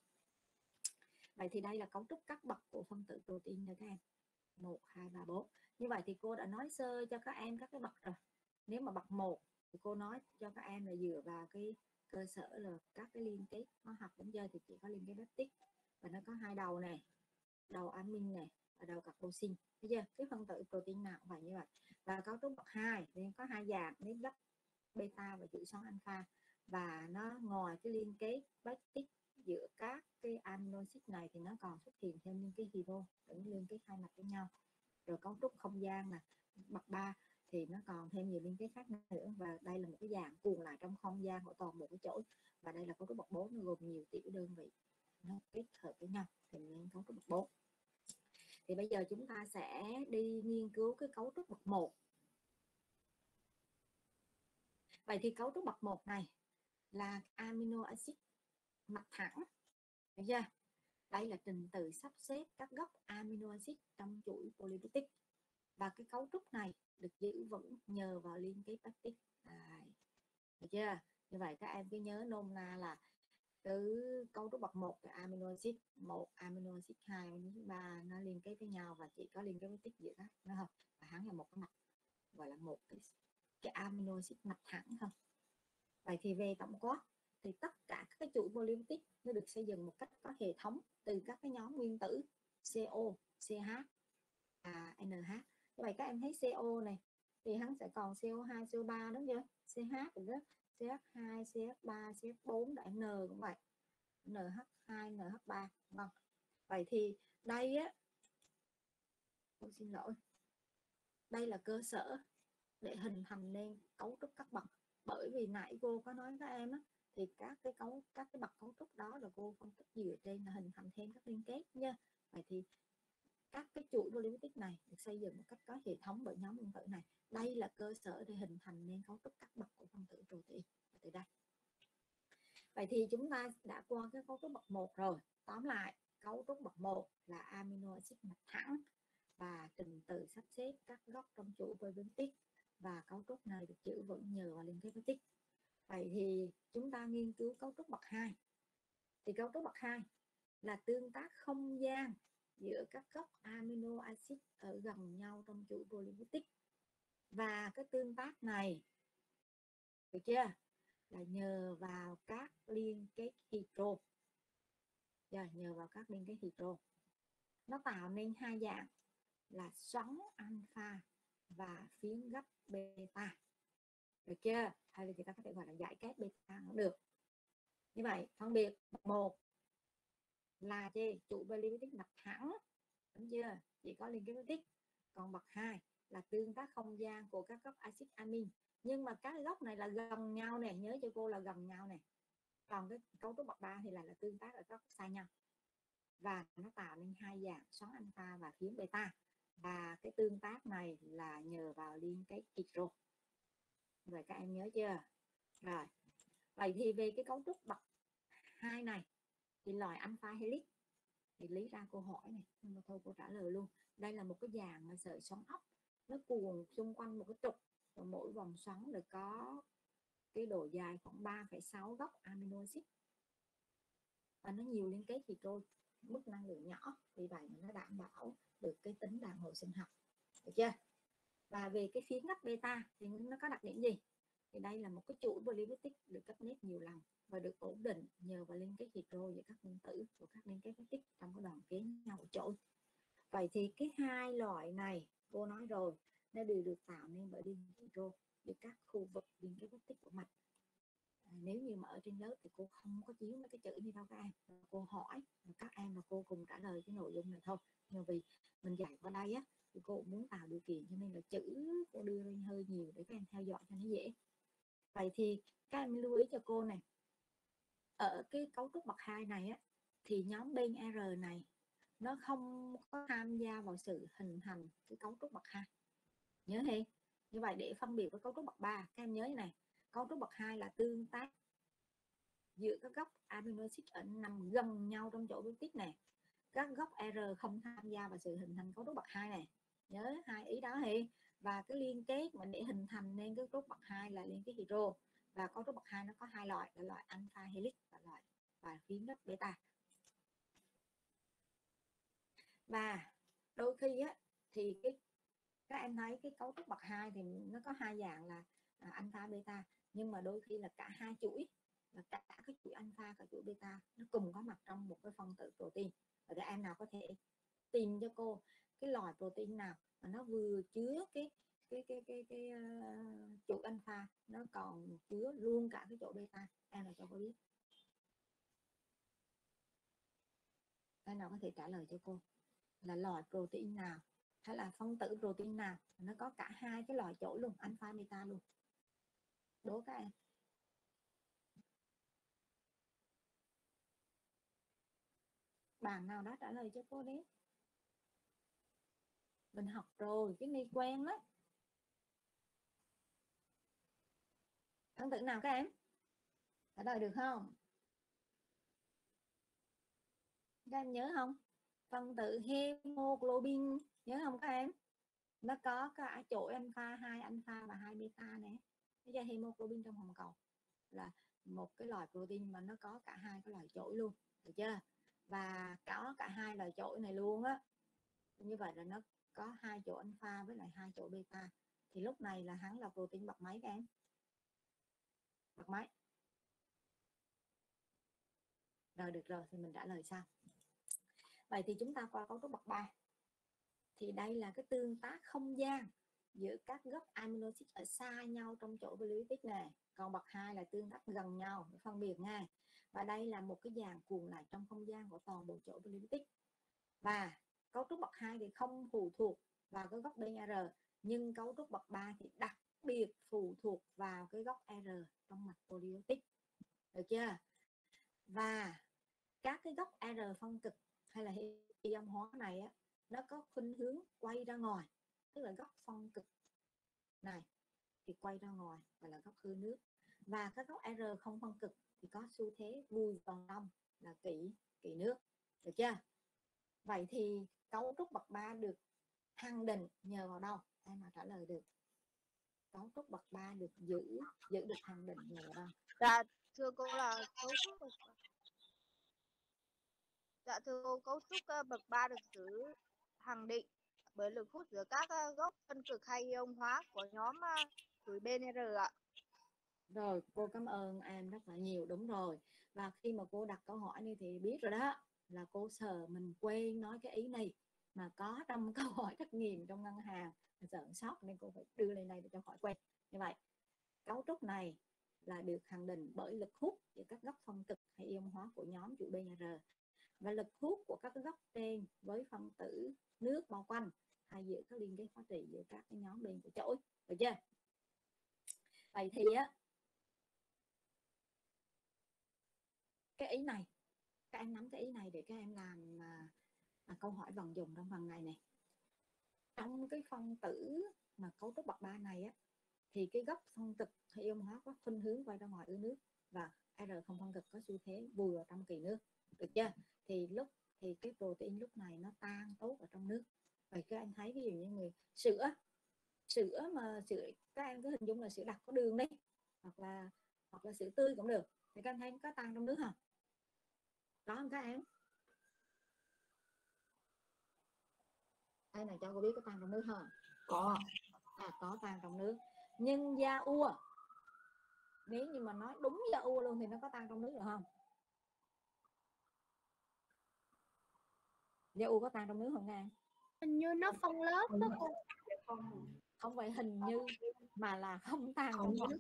S1: Vậy thì đây là cấu trúc các bậc của phân tử protein nha các em. 1 2 3 4 như vậy thì cô đã nói sơ cho các em các cái bậc rồi. Nếu mà bậc 1 thì cô nói cho các em là dựa vào cái cơ sở là các cái liên kết hóa học đến giờ thì chỉ có liên kết peptide và nó có hai đầu này đầu amin này và đầu carboxin thấy chưa? Cái phân tử protein nào cũng phải như vậy. Và cấu trúc bậc hai thì có hai dạng nếp gấp beta và chữ xoắn alpha. Và nó ngoài cái liên kết peptide giữa các cái amino acid này thì nó còn xuất hiện thêm những cái hydro những liên kết hai mặt với nhau. Rồi cấu trúc không gian là bậc 3 thì nó còn thêm nhiều liên kết khác nữa. Và đây là một cái dạng cuộn lại trong không gian của toàn bộ cái chuỗi và đây là cấu trúc bậc 4 nó gồm nhiều tiểu đơn vị. Nó kết hợp với nhau thì nên cấu trúc bậc 4 thì bây giờ chúng ta sẽ đi nghiên cứu cái cấu trúc bậc 1 vậy thì cấu trúc bậc 1 này là amino acid mặt thẳng. Được chưa? Đây là trình tự sắp xếp các gốc amino acid trong chuỗi polypeptide và cái cấu trúc này được giữ vững nhờ vào liên kết peptide được chưa? Như vậy các em cứ nhớ nôm na là từ cấu trúc bậc 1 là amino acid 1 amino acid 2 amino acid 3 nó liên kết với nhau và chỉ có liên kết peptide giữa các nó không? Và hắn là một cái mặt gọi là một cái, cái amino acid mặt thẳng không? Vậy thì về tổng quát thì tất cả các cái chuỗi polypeptide nó được xây dựng một cách có hệ thống từ các cái nhóm nguyên tử CO, CH và NH. Vậy các em thấy CO này thì hắn sẽ còn CO2 CO3 đúng chưa? CH cũng đó CH2 CH3 CH4 đại N cũng vậy. NH2 NH3 vâng vậy thì đây á Ôi, xin lỗi. Đây là cơ sở để hình thành nên cấu trúc các bậc. Bởi vì nãy cô có nói với em á thì các cái cấu các cái bậc cấu trúc đó là cô phân tích dựa trên là hình thành thêm các liên kết nha. Vậy thì các cái chuỗi polypeptide này, được xây dựng một cách có hệ thống bởi nhóm phân tử này. Đây là cơ sở để hình thành nên cấu trúc các bậc của phân tử protein từ đây. Vậy thì chúng ta đã qua cái cấu trúc bậc một rồi. Tóm lại, cấu trúc bậc một là amino acid mạch thẳng và trình tự sắp xếp các góc trong chuỗi polypeptide và cấu trúc này được giữ vững nhờ vào liên kết protein vậy thì chúng ta nghiên cứu cấu trúc bậc 2 thì cấu trúc bậc 2 là tương tác không gian giữa các gốc amino acid ở gần nhau trong chuỗi polypeptide và cái tương tác này, được chưa? Là nhờ vào các liên kết hydro. Giờ nhờ vào các liên kết hydro. Nó tạo nên hai dạng là xoắn alpha và phiến gấp beta. Được chưa? Hay là chúng ta có thể gọi là giải kết beta cũng được. Như vậy, phân biệt một là gì trụ polypeptide mặt thẳng. Đúng chưa? Chỉ có liên kết peptide còn bậc hai là tương tác không gian của các gốc axit amin. Nhưng mà các gốc này là gần nhau này nhớ cho cô là gần nhau này còn cái cấu trúc bậc ba thì là là tương tác ở các xa nhau. Và nó tạo nên hai dạng, xoắn alpha và phiến beta. Và cái tương tác này là nhờ vào liên kết hydro. Vậy các em nhớ chưa? Rồi. Vậy thì về cái cấu trúc bậc hai này thì loài alpha helix thì lý ra câu hỏi này nhưng mà thôi cô trả lời luôn. Đây là một cái dàn sợi xoắn ốc. Nó cuồng xung quanh một cái trục và mỗi vòng xoắn được có cái độ dài khoảng 3,6 góc amino acid. Và nó nhiều liên kết thì trôi mức năng lượng nhỏ vì vậy mà nó đảm bảo được cái tính đàn hồi sinh học. Được chưa? Và về cái phiến gấp beta thì nó có đặc điểm gì? Thì đây là một cái chuỗi polypeptide được cấp nét nhiều lần và được ổn định nhờ vào liên kết hydro giữa các nguyên tử của các liên kết peptide trong cái đoàn kết nhau chỗ. Vậy thì cái hai loại này cô nói rồi nó đều được tạo nên bởi liên kết hydro giữa các khu vực liên kết peptide của mạch. À, nếu như mà ở trên lớp thì cô không có chiếu mấy cái chữ như đâu các em. Cô hỏi các em và cô cùng trả lời cái nội dung này thôi. Nhưng vì mình dạy qua đây á thì cô muốn tạo điều kiện cho nên là chữ cô đưa lên hơi nhiều để các em theo dõi cho nó dễ vậy thì các em lưu ý cho cô này. Ở cái cấu trúc bậc hai này á, thì nhóm bên R này, nó không có tham gia vào sự hình thành cái cấu trúc bậc hai. Nhớ đi, như vậy để phân biệt với cấu trúc bậc 3 các em nhớ như này, cấu trúc bậc 2 là tương tác giữa các góc amino acid ở nằm gần nhau trong chỗ peptide này các góc R không tham gia vào sự hình thành cấu trúc bậc 2 này. Nhớ hai ý đó thì và cái liên kết mà để hình thành nên cái cấu trúc bậc 2 là liên kết hydro. Và cấu trúc bậc 2 nó có hai loại là loại alpha helix và loại và phiến gấp beta. Và đôi khi á, thì cái các em thấy cái cấu trúc bậc 2 thì nó có hai dạng là à, alpha beta. Nhưng mà đôi khi là cả hai chuỗi là cả cái chuỗi alpha cả chuỗi beta nó cùng có mặt trong một cái phân tử protein. Và các em nào có thể tìm cho cô cái loại protein nào mà nó vừa chứa cái cái cái cái cái ờ, uh, chuỗi alpha nó còn chứa luôn cả cái chỗ beta? Em là cho cô biết. Em nào có thể trả lời cho cô? Là loại protein nào hay là phân tử protein nào nó có cả hai cái loại chỗ luôn alpha beta luôn? Đố các em. Bạn nào đó trả lời cho cô đấy? Mình học rồi, cái này quen đó phân tử nào các em? Trả lời được không? Các em nhớ không? Phân tử hemoglobin, nhớ không các em? Nó có cả chỗ alpha hai, alpha và hai beta này bây giờ hemoglobin trong hồng cầu là một cái loại protein mà nó có cả hai cái loại chổi luôn, được chưa? Và có cả hai loại chổi này luôn á. Như vậy là nó có hai chỗ alpha với lại hai chỗ beta thì lúc này là hắn là protein bậc mấy các em bậc mấy rồi, được rồi, thì mình trả lời sao vậy thì chúng ta qua cấu trúc bậc 3 thì đây là cái tương tác không gian giữa các gốc acid ở xa nhau trong chỗ polypeptide này còn bậc hai là tương tác gần nhau, để phân biệt ngay và đây là một cái dàn cuộn lại trong không gian của toàn bộ chỗ polypeptide và cấu trúc bậc hai thì không phụ thuộc vào cái góc BR nhưng cấu trúc bậc 3 thì đặc biệt phụ thuộc vào cái góc R trong mặt polyotic. Được chưa? Và các cái góc R phân cực hay là ion hóa này á, nó có khuynh hướng quay ra ngoài tức là góc phân cực này thì quay ra ngoài gọi là góc hư nước. Và các góc R không phân cực thì có xu thế vùi vào trong là kỷ kỷ nước. Được chưa? Vậy thì cấu trúc bậc 3 được khẳng định nhờ vào đâu? Ai mà trả lời được? Cấu trúc bậc 3 được giữ giữ được khẳng định nhờ vào đâu?
S7: Dạ thưa cô là cấu trúc bậc Dạ thưa cô cấu trúc ờ, bậc 3 được giữ khẳng định bởi lực hút giữa các ờ, gốc phân cực hay ion hóa của nhóm uh, chuỗi BNR ạ.
S1: rồi cô cảm ơn em rất là nhiều. Đúng rồi. Và khi mà cô đặt câu hỏi này thì biết rồi đó là cô sợ mình quên nói cái ý này. Mà có trong <laughs> câu hỏi trắc nghiệm trong ngân hàng sợ sót nên cô phải đưa lên đây để cho khỏi quên như vậy, cấu trúc này là được khẳng định bởi lực hút giữa các góc phân cực hay ion hóa của nhóm chuỗi BR và lực hút của các góc trên với phân tử nước bao quanh hay giữa các liên kết hóa trị giữa các cái nhóm bên của chổi. Được chưa? Vậy thì á, cái ý này các em nắm cái ý này để các em làm à, à, câu hỏi vận dụng trong phần này này. Trong cái phân tử mà cấu trúc bậc ba này á thì cái gốc phân cực hay ion hóa có khuynh hướng quay ra ngoài ứ nước và R không phân cực có xu thế vừa vào trong kỳ nước. Được chưa? Thì lúc thì cái protein lúc này nó tan tốt ở trong nước. Vậy các anh thấy ví dụ như người sữa sữa mà sữa các em cứ hình dung là sữa đặc có đường đi hoặc là hoặc là sữa tươi cũng được. Thì các anh thấy có tan trong nước không có không các em? Đây này cho cô biết có tan trong nước không?
S4: Có.
S1: À có tan trong nước. Nhưng da ua nếu như mà nói đúng da ua luôn thì nó có tan trong nước được không? Da ua có tan trong nước không nghe
S3: hình như nó phân lớp đó cô.
S1: Không phải hình như mà là không tan trong nước.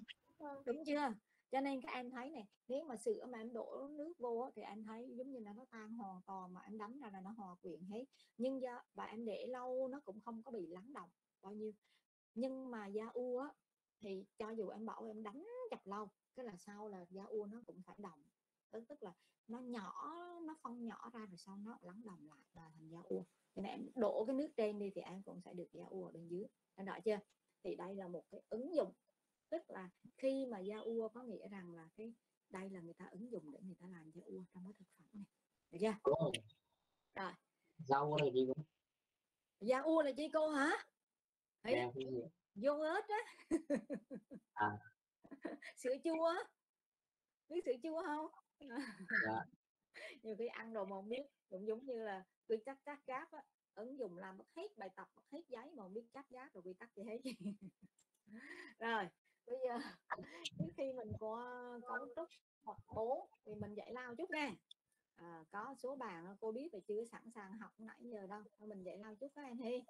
S1: Đúng chưa cho nên các em thấy này, nếu mà sữa mà em đổ nước vô thì em thấy giống như là nó tan hoàn toàn mà em đánh ra là nó hòa quyện hết. Nhưng do, và em để lâu nó cũng không có bị lắng động, bao nhiêu. Nhưng mà da u á, thì cho dù em bảo em đánh chập lâu, cái là sau là da u nó cũng phải động. Tức tức là nó nhỏ, nó phân nhỏ ra rồi sau nó lắng đồng lại và thành da u. Cho nên em đổ cái nước trên đi thì em cũng sẽ được da u ở bên dưới. Em đợi chưa? Thì đây là một cái ứng dụng tức là khi mà da ua có nghĩa rằng là cái đây là người ta ứng dụng để người ta làm da ua trong cái thực phẩm này. Được chưa?
S8: Cô,
S1: rồi.
S8: Rau này đi cũng
S1: da ua là chi cô hả? Thấy
S8: gì
S1: vô ớt á. <laughs>
S8: À.
S1: sữa chua biết sữa chua không?
S8: Dạ. <laughs>
S1: nhiều khi ăn đồ mà không biết cũng giống như là quy tắc cắt gáp á. Ứng dụng làm mất hết bài tập mất hết giấy mà không biết cắt gáp rồi quy tắc gì hết. <laughs> Rồi bây giờ <laughs> trước khi mình qua cấu trúc học 4 thì mình dạy lao chút nha à, có số bạn cô biết là chưa sẵn sàng học nãy giờ đâu mình dạy lao chút các em thi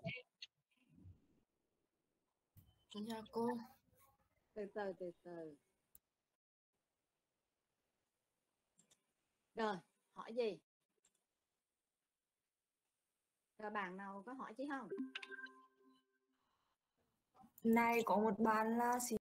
S4: dạ cô.
S1: Từ từ từ từ. Rồi hỏi gì? Rồi bạn nào có hỏi chứ không?
S4: Này có một bạn là